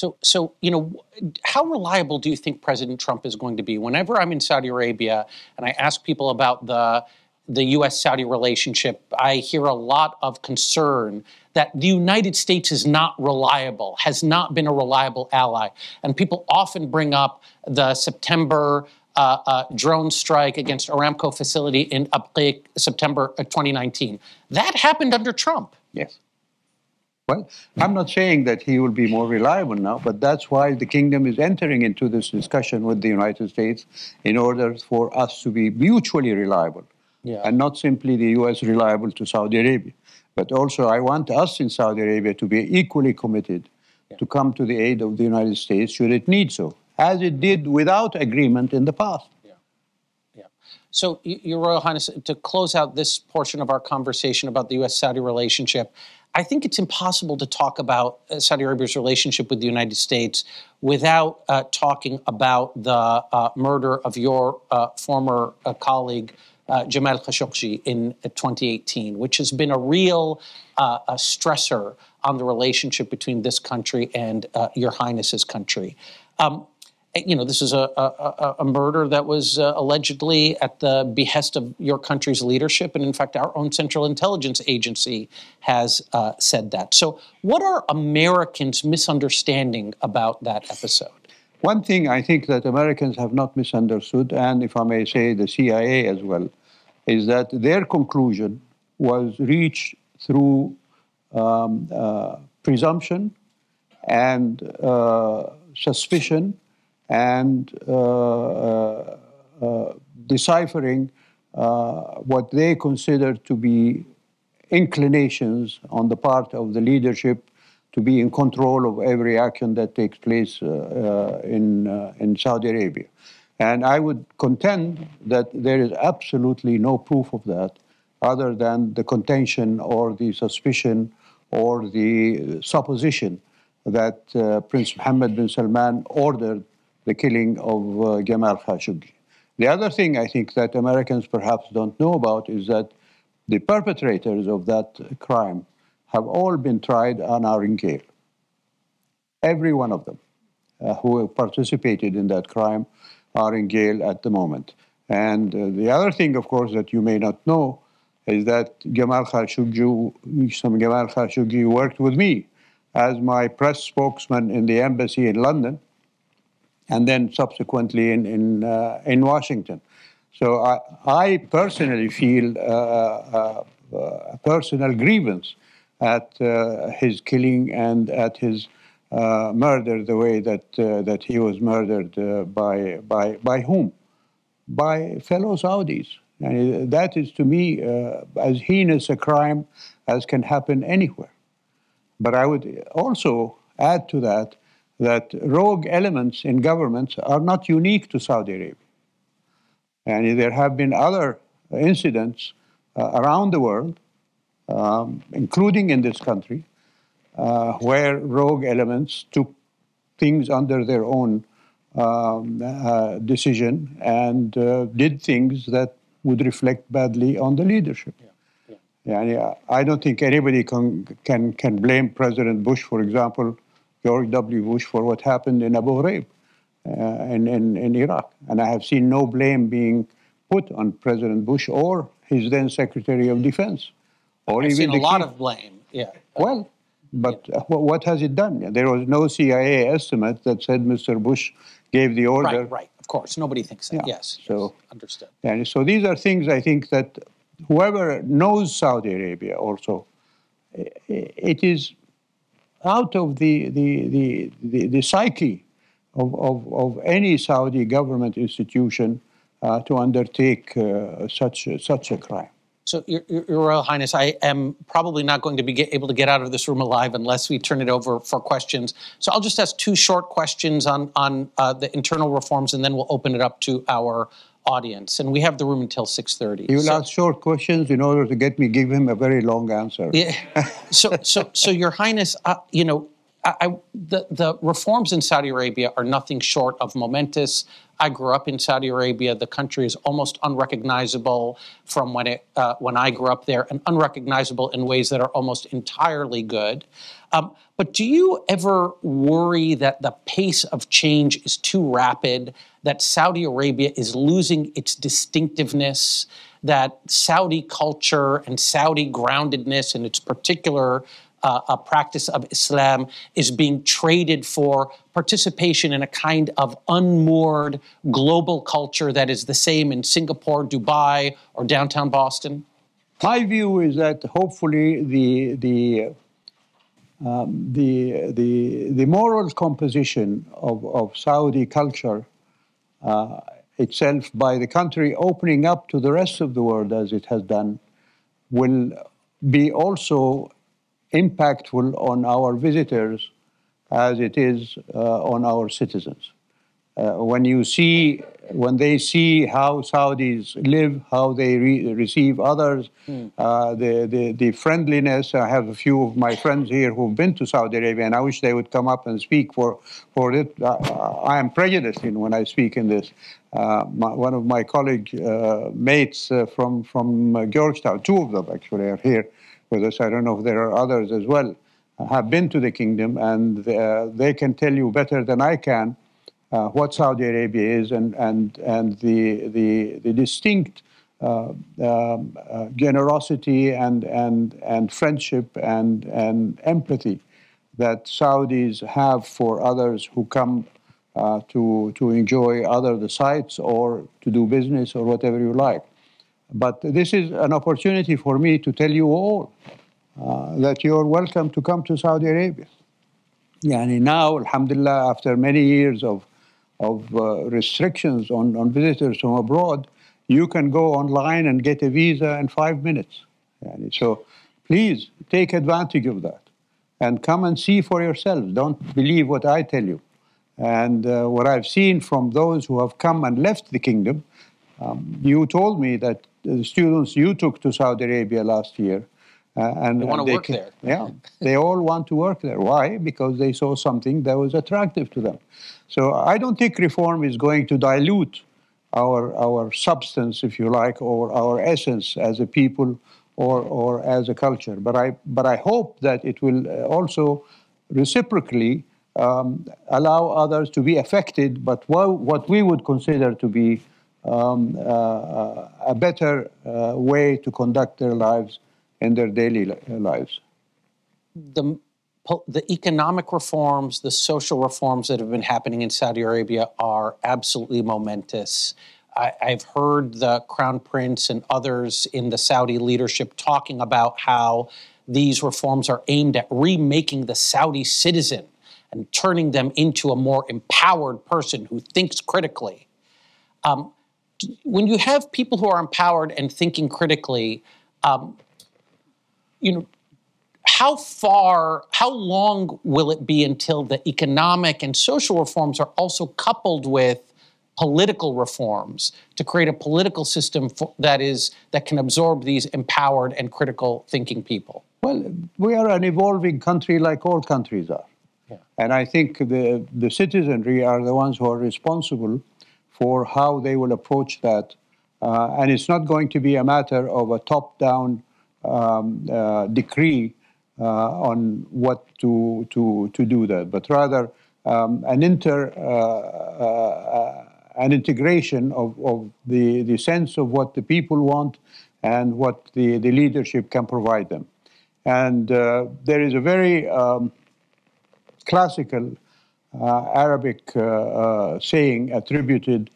So, so you know, how reliable do you think President Trump is going to be? Whenever I'm in Saudi Arabia and I ask people about the the U.S. Saudi relationship, I hear a lot of concern that the United States is not reliable, has not been a reliable ally. And people often bring up the September uh, uh, drone strike against Aramco facility in Abqaiq, September 2019. That happened under Trump. Yes. Well, I'm not saying that he will be more reliable now, but that's why the kingdom is entering into this discussion with the United States in order for us to be mutually reliable. Yeah. And not simply the US reliable to Saudi Arabia. But also, I want us in Saudi Arabia to be equally committed yeah. to come to the aid of the United States should it need so, as it did without agreement in the past. Yeah. Yeah. So, Your Royal Highness, to close out this portion of our conversation about the US Saudi relationship, I think it's impossible to talk about uh, Saudi Arabia's relationship with the United States without uh, talking about the uh, murder of your uh, former uh, colleague, uh, Jamal Khashoggi, in 2018, which has been a real a stressor on the relationship between this country and Your Highness's country. Um, you know, this is a, a, a murder that was uh, allegedly at the behest of your country's leadership. And in fact, our own Central Intelligence Agency has uh, said that. So, what are Americans misunderstanding about that episode? One thing I think that Americans have not misunderstood, and if I may say the CIA as well, is that their conclusion was reached through um, uh, presumption and uh, suspicion and uh, uh, uh, deciphering what they consider to be inclinations on the part of the leadership to be in control of every action that takes place in, in Saudi Arabia. And I would contend that there is absolutely no proof of that other than the contention or the suspicion or the supposition that uh, Prince Mohammed bin Salman ordered the killing of uh, Jamal Khashoggi. The other thing I think that Americans perhaps don't know about is that the perpetrators of that crime have all been tried and are in jail. Every one of them uh, who participated in that crime are in jail at the moment. And uh, the other thing, of course, that you may not know is that Jamal Khashoggi, some Jamal Khashoggi worked with me as my press spokesman in the embassy in London and then subsequently in, in, uh, in Washington. So I, I personally feel uh, uh, a personal grievance at his killing and at his uh, murder the way that uh, that he was murdered uh, by by by whom? By fellow Saudis. And that is to me as heinous a crime as can happen anywhere. But I would also add to that that rogue elements in governments are not unique to Saudi Arabia. And there have been other incidents uh, around the world, um, including in this country, uh, where rogue elements took things under their own um, uh, decision and uh, did things that would reflect badly on the leadership. Yeah. Yeah. yeah, I don't think anybody can, can, can blame President Bush, for example, George W. Bush, for what happened in Abu Ghraib uh, in, in, in Iraq. And I have seen no blame being put on President Bush or his then Secretary of Defense. Or I've even seen a lot of blame, yeah. Well, but yeah. what has it done? There was no CIA estimate that said Mr. Bush gave the order. Right, right. Of course, nobody thinks that. Yeah. Yes. So yes. understood. And so these are things I think that whoever knows Saudi Arabia also, it is out of the the the the, the psyche of, of, of any Saudi government institution uh, to undertake uh, such such a crime. So, Your, Your, Royal Highness, I am probably not going to be able to get out of this room alive unless we turn it over for questions. So, I'll just ask two short questions on on uh, the internal reforms, and then we'll open it up to our audience. And we have the room until six thirty. You will so, ask short questions in order to get me give him a very long answer. Yeah. so, so, so, Your Highness, uh, you know, I, I, the, the reforms in Saudi Arabia are nothing short of momentous. I grew up in Saudi Arabia. The country is almost unrecognizable from when it uh, when I grew up there, and unrecognizable in ways that are almost entirely good. Um, but do you ever worry that the pace of change is too rapid? That Saudi Arabia is losing its distinctiveness? That Saudi culture and Saudi groundedness and its particular uh, a practice of Islam is being traded for participation in a kind of unmoored global culture that is the same in Singapore, Dubai, or downtown Boston? My view is that hopefully the the um, the, the the moral composition of, of Saudi culture uh, itself by the country opening up to the rest of the world as it has done will be also impactful on our visitors as it is uh, on our citizens. Uh, when you see, when they see how Saudis live, how they re receive others, mm. uh, the, the, the friendliness. I have a few of my friends here who've been to Saudi Arabia, and I wish they would come up and speak for for it. Uh, I am prejudiced in when I speak in this. Uh, my, one of my colleague uh, mates from from Georgetown, two of them actually are here with us. I don't know if there are others as well, uh, have been to the kingdom, and uh, they can tell you better than I can uh, what Saudi Arabia is and, and, and the, the, the distinct uh, um, uh, generosity and, and, and friendship and, and empathy that Saudis have for others who come uh, to, to enjoy other the sites or to do business or whatever you like. But this is an opportunity for me to tell you all uh, that you're welcome to come to Saudi Arabia. Yani now, alhamdulillah, after many years of, of uh, restrictions on, on visitors from abroad, you can go online and get a visa in five minutes. Yani, so please take advantage of that and come and see for yourselves. Don't believe what I tell you. And uh, what I've seen from those who have come and left the kingdom, um, you told me that the students you took to Saudi Arabia last year. Uh, and they want to work can, there. Yeah, they all want to work there. Why? Because they saw something that was attractive to them. So I don't think reform is going to dilute our our substance, if you like, or our essence as a people or or as a culture. But I but I hope that it will uh, also reciprocally um, allow others to be affected, but what, what we would consider to be um, uh, a better uh, way to conduct their lives and their daily lives. The, the economic reforms, the social reforms that have been happening in Saudi Arabia are absolutely momentous. I, have heard the Crown Prince and others in the Saudi leadership talking about how these reforms are aimed at remaking the Saudi citizen and turning them into a more empowered person who thinks critically. Um, when you have people who are empowered and thinking critically, um, you know, how far, how long will it be until the economic and social reforms are also coupled with political reforms to create a political system for, that is that can absorb these empowered and critical thinking people? Well, we are an evolving country like all countries are. Yeah. And I think the, the citizenry are the ones who are responsible for how they will approach that. Uh, and it's not going to be a matter of a top down um, uh, decree uh, on what to, to, to do that, but rather um, an inter uh, uh, an integration of, of the, the sense of what the people want and what the, the leadership can provide them. And uh, there is a very um, classical Arabic uh, uh saying attributed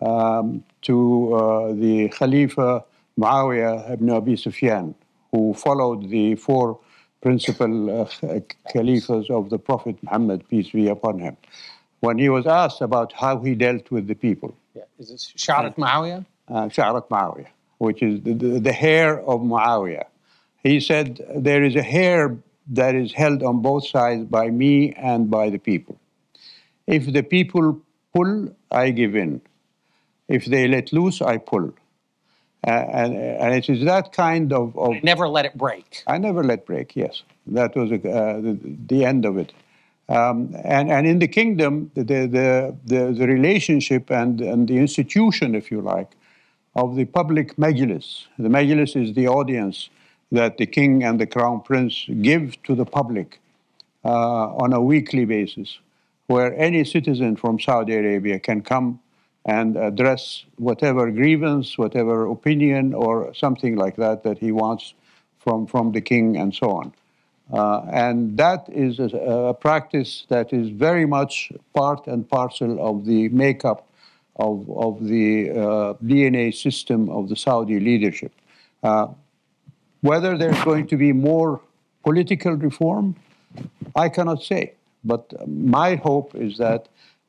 um, to uh, the Khalifa Muawiyah ibn Abi Sufyan, who followed the four principal uh, caliphs of the Prophet Muhammad, peace be upon him when he was asked about how he dealt with the people. Yeah. Is this Sha'rat Muawiyah? Uh, Sha'rat Muawiyah, which is the, the, the, hair of Muawiyah. He said, There is a hair that is held on both sides by me and by the people. If the people pull, I give in. If they let loose, I pull. Uh, and, and it is that kind of, of. never let it break. I never let break, yes. That was uh, the, the end of it. Um, and, and in the kingdom, the, the, the, the, relationship and, and the institution, if you like, of the public majlis. The majlis is the audience that the king and the crown prince give to the public uh, on a weekly basis, where any citizen from Saudi Arabia can come and address whatever grievance, whatever opinion, or something like that that he wants from, from the king and so on. Uh, and that is a, a, practice that is very much part and parcel of the makeup of, of the uh, DNA system of the Saudi leadership. Uh, whether there's going to be more political reform, I cannot say. But my hope is that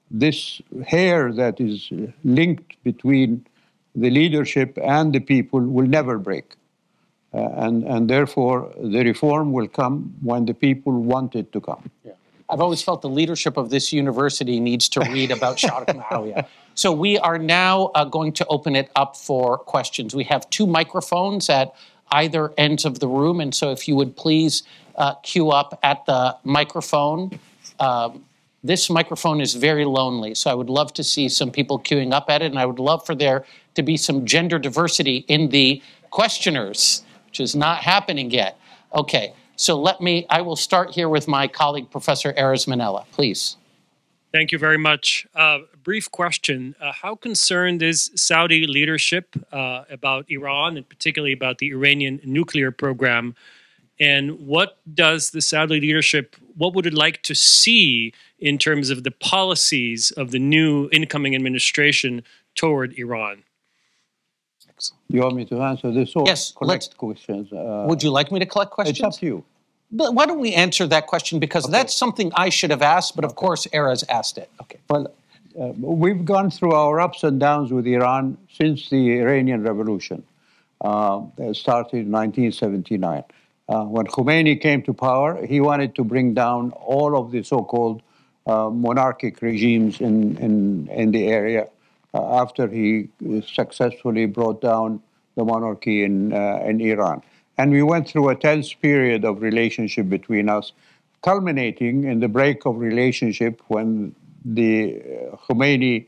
this hair that is linked between the leadership and the people will never break. Uh, and, and therefore, the reform will come when the people want it to come. Yeah. I've always felt the leadership of this university needs to read about Sha'rat Muawiyah. So we are now uh, going to open it up for questions. We have two microphones at either ends of the room, and so if you would please uh, queue up at the microphone. Um, this microphone is very lonely, so I would love to see some people queuing up at it, and I would love for there to be some gender diversity in the questioners which is not happening yet. Okay, so let me, I will start here with my colleague, Professor Erez Manela, please. Thank you very much. Uh, brief question. Uh, how concerned is Saudi leadership uh, about Iran and particularly about the Iranian nuclear program? And what does the Saudi leadership, what would it like to see in terms of the policies of the new incoming administration toward Iran? You want me to answer this or yes, collect questions? Uh, would you like me to collect questions? It's up to you. But why don't we answer that question because okay. that's something I should have asked, but of okay. course Erez asked it. Okay. Well, uh, we've gone through our ups and downs with Iran since the Iranian Revolution. Uh, started in 1979. Uh, when Khomeini came to power, he wanted to bring down all of the so-called uh, monarchic regimes in, in, in the area uh, after he successfully brought down the monarchy in, uh, in Iran. And we went through a tense period of relationship between us, culminating in the break of relationship when the uh, Khomeini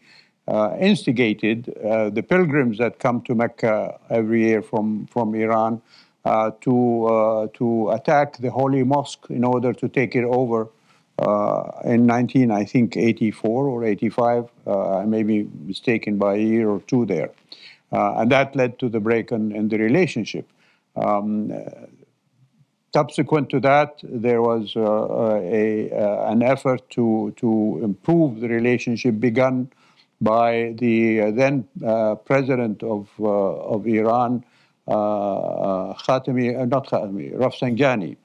uh, instigated the pilgrims that come to Mecca every year from, from Iran to, to attack the Holy Mosque in order to take it over uh, in 19, I think 84 or 85. Uh, I may be mistaken by a year or two there, uh, and that led to the break in, in the relationship. Um, subsequent to that, there was uh, a, uh, an effort to, to improve the relationship begun by the uh, then president of, of Iran, Khatami, not Khatami, Rafsanjani,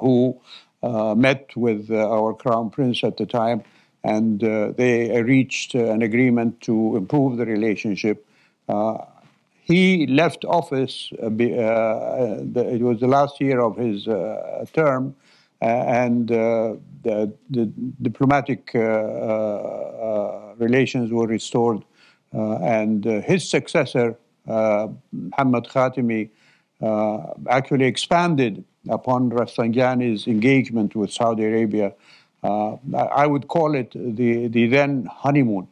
who uh, met with uh, our crown prince at the time, and uh, they reached an agreement to improve the relationship. he left office, uh, uh, it was the last year of his uh, term, uh, and uh, the, the, diplomatic uh, relations were restored. and his successor, Muhammad Khatami, actually expanded upon Rafsanjani's engagement with Saudi Arabia. I would call it the, the then honeymoon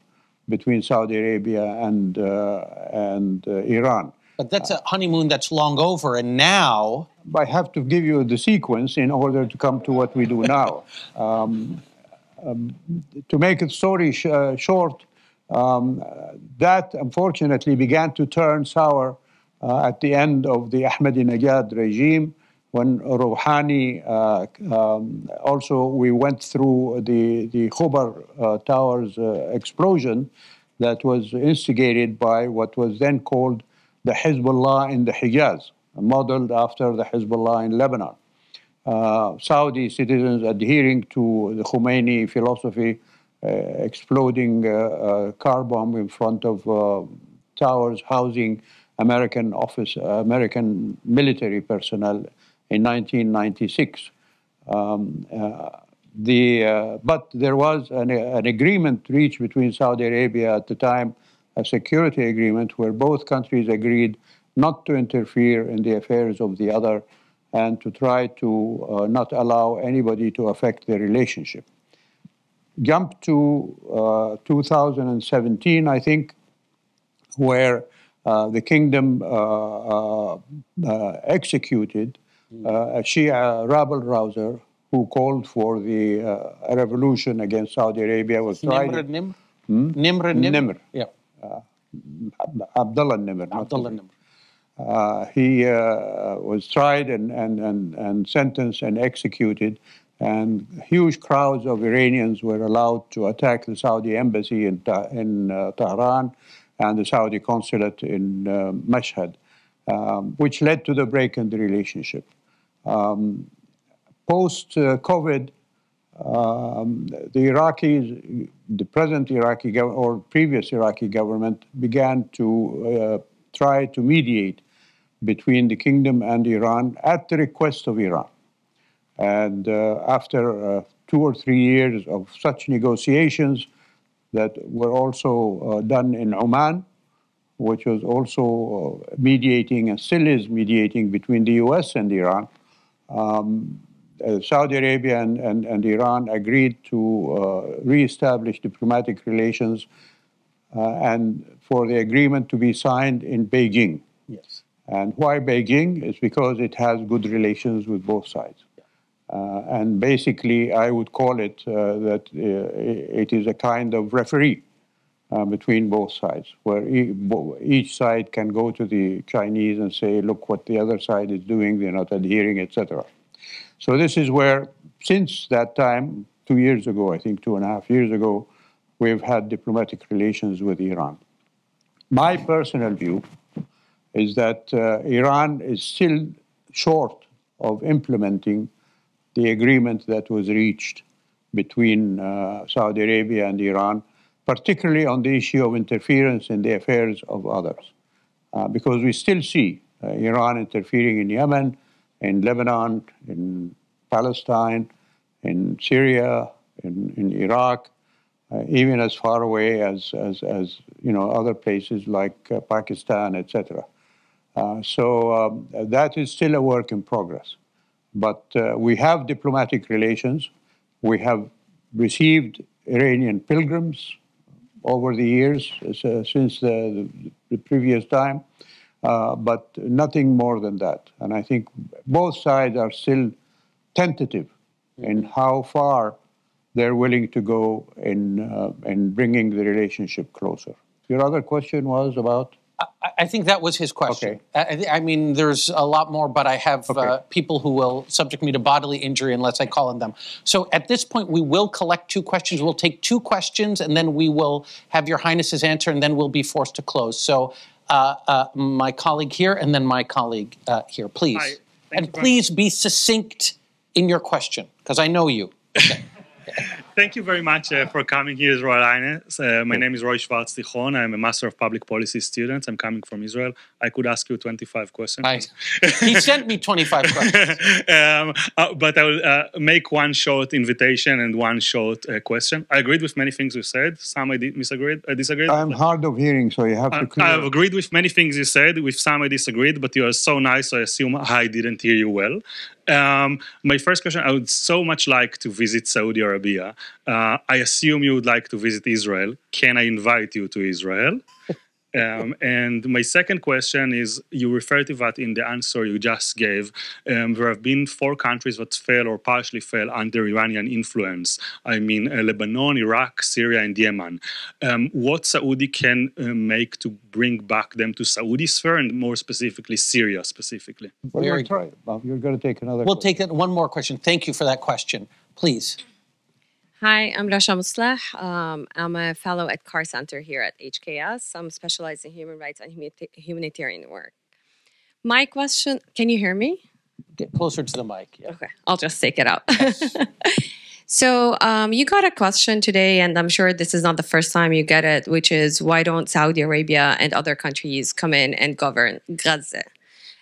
between Saudi Arabia and, uh, and uh, Iran. But that's a honeymoon that's long over, and now. I have to give you the sequence in order to come to what we do now. um, um, to make a story sh uh, short, um, that unfortunately began to turn sour uh, at the end of the Ahmadinejad regime when Rouhani, uh, um, also we went through the, the Khobar uh, Towers uh, explosion that was instigated by what was then called the Hezbollah in the Hijaz, modeled after the Hezbollah in Lebanon. Uh, Saudi citizens adhering to the Khomeini philosophy, exploding uh, car bomb in front of towers housing American office, American military personnel in 1996. Um, uh, the, uh, but there was an, an, agreement reached between Saudi Arabia at the time, a security agreement where both countries agreed not to interfere in the affairs of the other and to try to uh, not allow anybody to affect their relationship. Jump to uh, 2017, I think, where uh, the kingdom uh, executed uh, a Shia rabble rouser who called for the uh, revolution against Saudi Arabia was tried. Nimr Nimr? Hmm? Nimr Nimr? Nimr. Yeah. Uh, Abdullah Nimr. Abdullah Nimr. Uh, he uh, was tried and, and, and, and sentenced and executed, and huge crowds of Iranians were allowed to attack the Saudi embassy in, in uh, Tehran and the Saudi consulate in uh, Mashhad, um, which led to the break in the relationship. Um, Post COVID, um, the Iraqis, the present Iraqi or previous Iraqi government began to uh, try to mediate between the kingdom and Iran at the request of Iran. And uh, after uh, two or three years of such negotiations that were also uh, done in Oman, which was also uh, mediating and still is mediating between the US and Iran, um, uh, Saudi Arabia and, and, and, Iran agreed to uh, reestablish diplomatic relations uh, and for the agreement to be signed in Beijing. Yes. And why Beijing? It's because it has good relations with both sides. Uh, and basically, I would call it uh, that uh, it is a kind of referee between both sides, where each side can go to the Chinese and say, look what the other side is doing, they're not adhering, etc. So this is where, since that time, two years ago, I think two and a half years ago, we've had diplomatic relations with Iran. My personal view is that uh, Iran is still short of implementing the agreement that was reached between uh, Saudi Arabia and Iran particularly on the issue of interference in the affairs of others. Uh, because we still see uh, Iran interfering in Yemen, in Lebanon, in Palestine, in Syria, in, in Iraq, uh, even as far away as, as, as, you know, other places like uh, Pakistan, etc. Uh, so um, that is still a work in progress. But uh, we have diplomatic relations. We have received Iranian pilgrims over the years uh, since the, the, previous time, uh, but nothing more than that. And I think both sides are still tentative in how far they're willing to go in, uh, in bringing the relationship closer. Your other question was about? I think that was his question. Okay. I, I, mean, there's a lot more, but I have okay. uh, people who will subject me to bodily injury unless I call on them. So at this point, we will collect two questions. We'll take two questions, and then we will have Your Highness's answer, and then we'll be forced to close. So uh, uh, my colleague here, and then my colleague uh, here, please. Hi. and please be succinct in your question, because I know you. Okay. thank you very much uh, for coming here, Your Royal Highness. Uh, my name is Roy Schwartz Tichon. I'm a Master of Public Policy student. I'm coming from Israel. I could ask you 25 questions. I, he sent me 25 questions. um, uh, but I will uh, make one short invitation and one short uh, question. I agreed with many things you said. Some I di- misagreed, I disagreed. I'm hard of hearing, so you have to I- clear. I have agreed with many things you said. With some I disagreed, but you are so nice, so I assume I didn't hear you well. Um, my first question: I would so much like to visit Saudi Arabia. Uh, I assume you would like to visit Israel. Can I invite you to Israel? Um, and my second question is you refer to that in the answer you just gave. Um, there have been four countries that fell or partially fell under Iranian influence. I mean, uh, Lebanon, Iraq, Syria, and Yemen. Um, what Saudi can uh, make to bring back them to Saudi sphere and more specifically Syria specifically? Well, Very we'll you're going to take another. We'll question. take it- one more question. Thank you for that question. Please. Hi, I'm Rasha Musleh. Um, I'm a fellow at Carr Center here at HKS. I'm specialized in human rights and humani- humanitarian work. My question can you hear me? Get closer to the mic. Yeah. Okay, I'll just take it out. so, um, you got a question today, and I'm sure this is not the first time you get it, which is why don't Saudi Arabia and other countries come in and govern Gaza?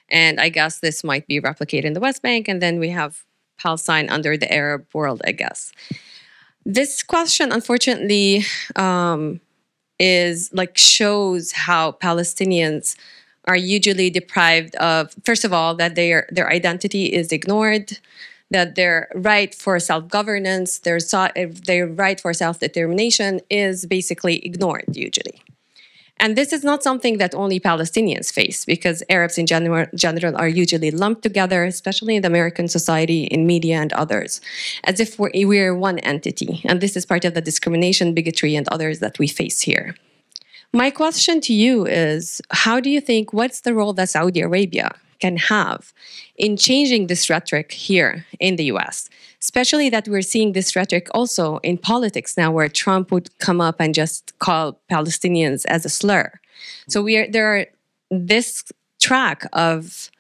And I guess this might be replicated in the West Bank, and then we have Palestine under the Arab world, I guess. This question, unfortunately, um, is like shows how Palestinians are usually deprived of, first of all, that their their identity is ignored, that their right for self governance, their their right for self determination is basically ignored usually. And this is not something that only Palestinians face because Arabs in general, general are usually lumped together, especially in the American society, in media, and others, as if we're, we're one entity. And this is part of the discrimination, bigotry, and others that we face here. My question to you is how do you think, what's the role that Saudi Arabia can have in changing this rhetoric here in the US? Especially that we're seeing this rhetoric also in politics now, where Trump would come up and just call Palestinians as a slur. So we are there are this track of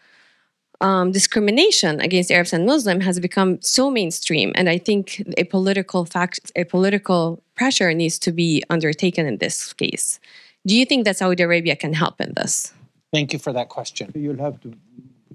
um, discrimination against Arabs and Muslims has become so mainstream, and I think a political fact, a political pressure needs to be undertaken in this case. Do you think that Saudi Arabia can help in this? Thank you for that question. You'll have to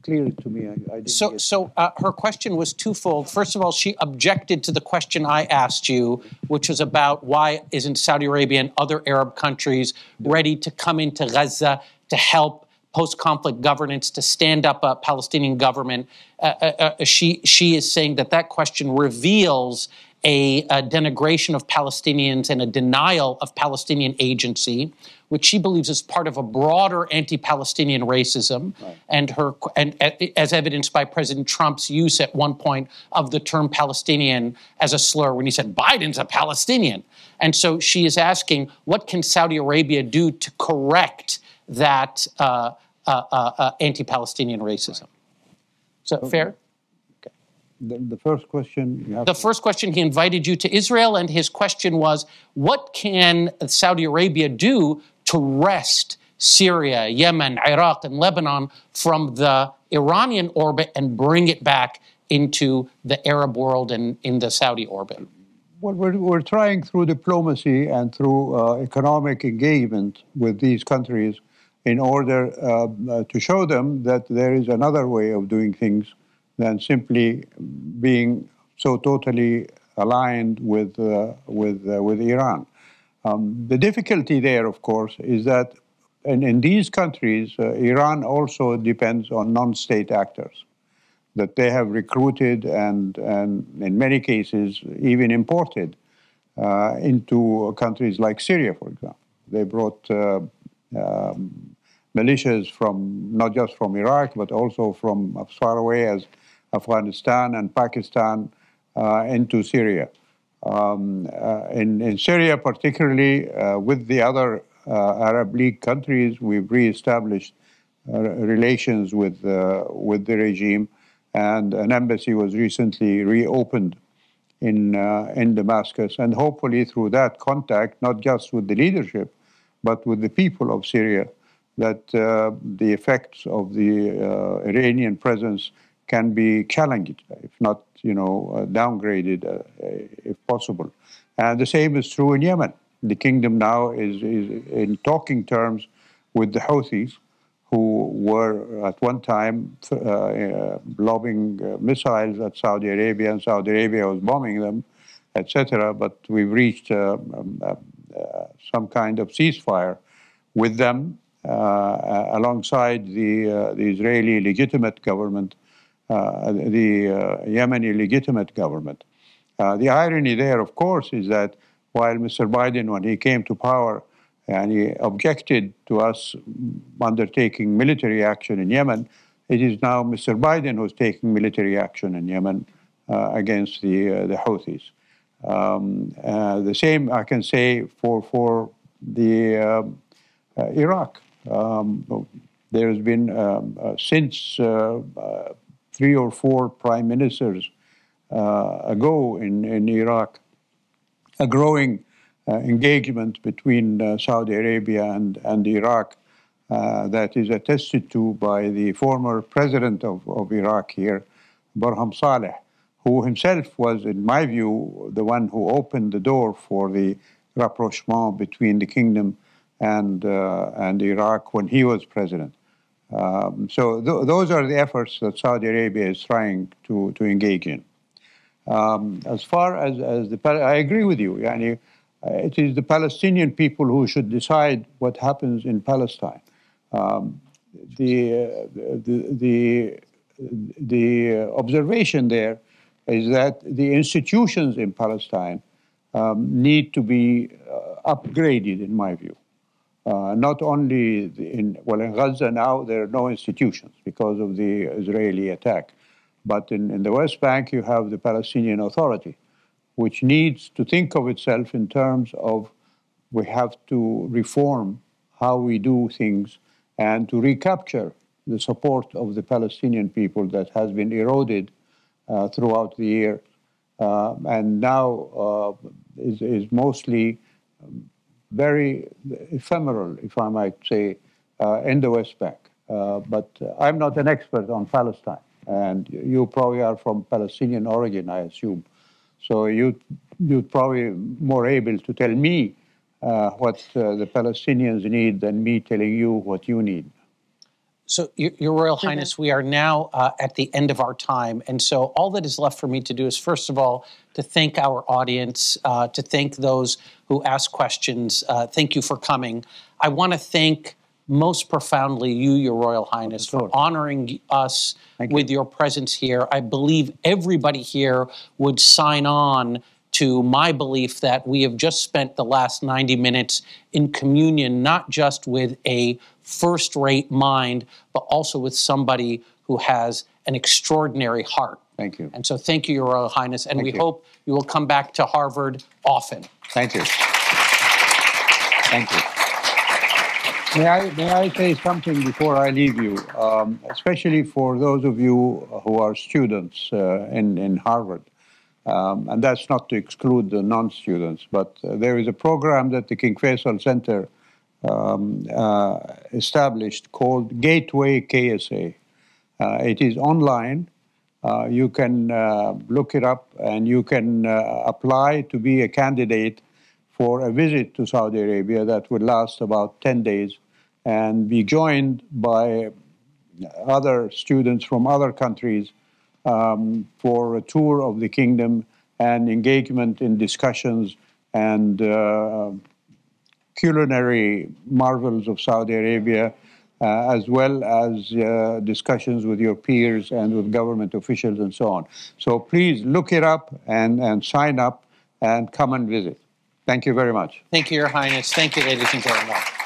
clear to me. I, I didn't So, so uh, her question was twofold. First of all, she objected to the question I asked you, which was about why isn't Saudi Arabia and other Arab countries ready to come into Gaza to help post-conflict governance to stand up a Palestinian government? Uh, uh, uh, she she is saying that that question reveals a, a denigration of Palestinians and a denial of Palestinian agency, which she believes is part of a broader anti-Palestinian racism, and her and as evidenced by President Trump's use at one point of the term Palestinian as a slur when he said Biden's a Palestinian, and so she is asking what can Saudi Arabia do to correct that uh, uh, uh, uh, anti-Palestinian racism. So that fair? The, the first question The first question, he invited you to Israel, and his question was what can Saudi Arabia do to wrest Syria, Yemen, Iraq, and Lebanon from the Iranian orbit and bring it back into the Arab world and in the Saudi orbit? Well, we're, we're trying through diplomacy and through uh, economic engagement with these countries in order uh, uh, to show them that there is another way of doing things than simply being so totally aligned with, uh, with, uh, with Iran. Um, the difficulty there, of course, is that in, in these countries, uh, Iran also depends on non state actors that they have recruited and, and in many cases, even imported uh, into countries like Syria, for example. They brought uh, um, militias from not just from Iraq, but also from as far away as Afghanistan and Pakistan uh, into Syria. Um, uh, in, in Syria, particularly uh, with the other Arab League countries, we've reestablished relations with, with the regime, and an embassy was recently reopened in, uh, in Damascus. And hopefully, through that contact, not just with the leadership, but with the people of Syria, that uh, the effects of the uh, Iranian presence can be challenged, if not, you know, uh, downgraded, uh, if possible. And the same is true in Yemen. The kingdom now is, is in talking terms with the Houthis, who were at one time uh, uh, lobbing uh, missiles at Saudi Arabia, and Saudi Arabia was bombing them, etc. But we've reached uh, um, some kind of ceasefire with them alongside the, the Israeli legitimate government, the Yemeni legitimate government. the irony there, of course, is that while Mr. Biden, when he came to power, and he objected to us undertaking military action in Yemen. It is now Mr. Biden who's taking military action in Yemen uh, against the, uh, the Houthis. Um, uh, the same I can say for, for the uh, Iraq. Um, there has been, um, uh, since uh, three or four prime ministers ago in, in Iraq, a growing uh, engagement between uh, Saudi Arabia and, and Iraq uh, that is attested to by the former president of, of Iraq here, Barham Saleh, who himself was, in my view, the one who opened the door for the rapprochement between the kingdom and, uh, and Iraq when he was president. Um, so th those are the efforts that Saudi Arabia is trying to, to engage in. Um, as far as, as the, I agree with you. Yani, uh, it is the Palestinian people who should decide what happens in Palestine. Um, the, uh, the, the, the observation there is that the institutions in Palestine um, need to be uh, upgraded, in my view. Uh, not only in, well, in Gaza now, there are no institutions because of the Israeli attack. But in, in the West Bank, you have the Palestinian Authority which needs to think of itself in terms of we have to reform how we do things and to recapture the support of the Palestinian people that has been eroded uh, throughout the year uh, and now uh, is, is, mostly um, very ephemeral, if I might say, uh, in the West Bank. Uh, but I'm not an expert on Palestine, and you probably are from Palestinian origin, I assume. So you you're probably more able to tell me uh, what uh, the Palestinians need than me telling you what you need. So, Your, Your Royal mm-hmm. Highness, we are now uh, at the end of our time. And so, all that is left for me to do is, first of all, to thank our audience, uh, to thank those who asked questions. Uh, thank you for coming. I want to thank most profoundly you, Your Royal Highness, for honoring us with your presence here. I believe everybody here would sign on to my belief that we have just spent the last 90 minutes in communion, not just with a first rate mind, but also with somebody who has an extraordinary heart. Thank you. And so thank you, Your Royal Highness, and thank we you. hope you will come back to Harvard often. Thank you. Thank you. May I, may I say something before I leave you, um, especially for those of you who are students uh, in, in Harvard? Um, and that's not to exclude the non-students, but uh, there is a program that the King Faisal Center um, uh, established called Gateway KSA. Uh, it is online. Uh, you can uh, look it up and you can apply to be a candidate for a visit to Saudi Arabia that would last about 10 days and be joined by other students from other countries um, for a tour of the kingdom and engagement in discussions and uh, culinary marvels of Saudi Arabia, uh, as well as uh, discussions with your peers and with government officials and so on. So please look it up and, and sign up and come and visit. Thank you very much. Thank you, Your Highness. Thank you, ladies and gentlemen.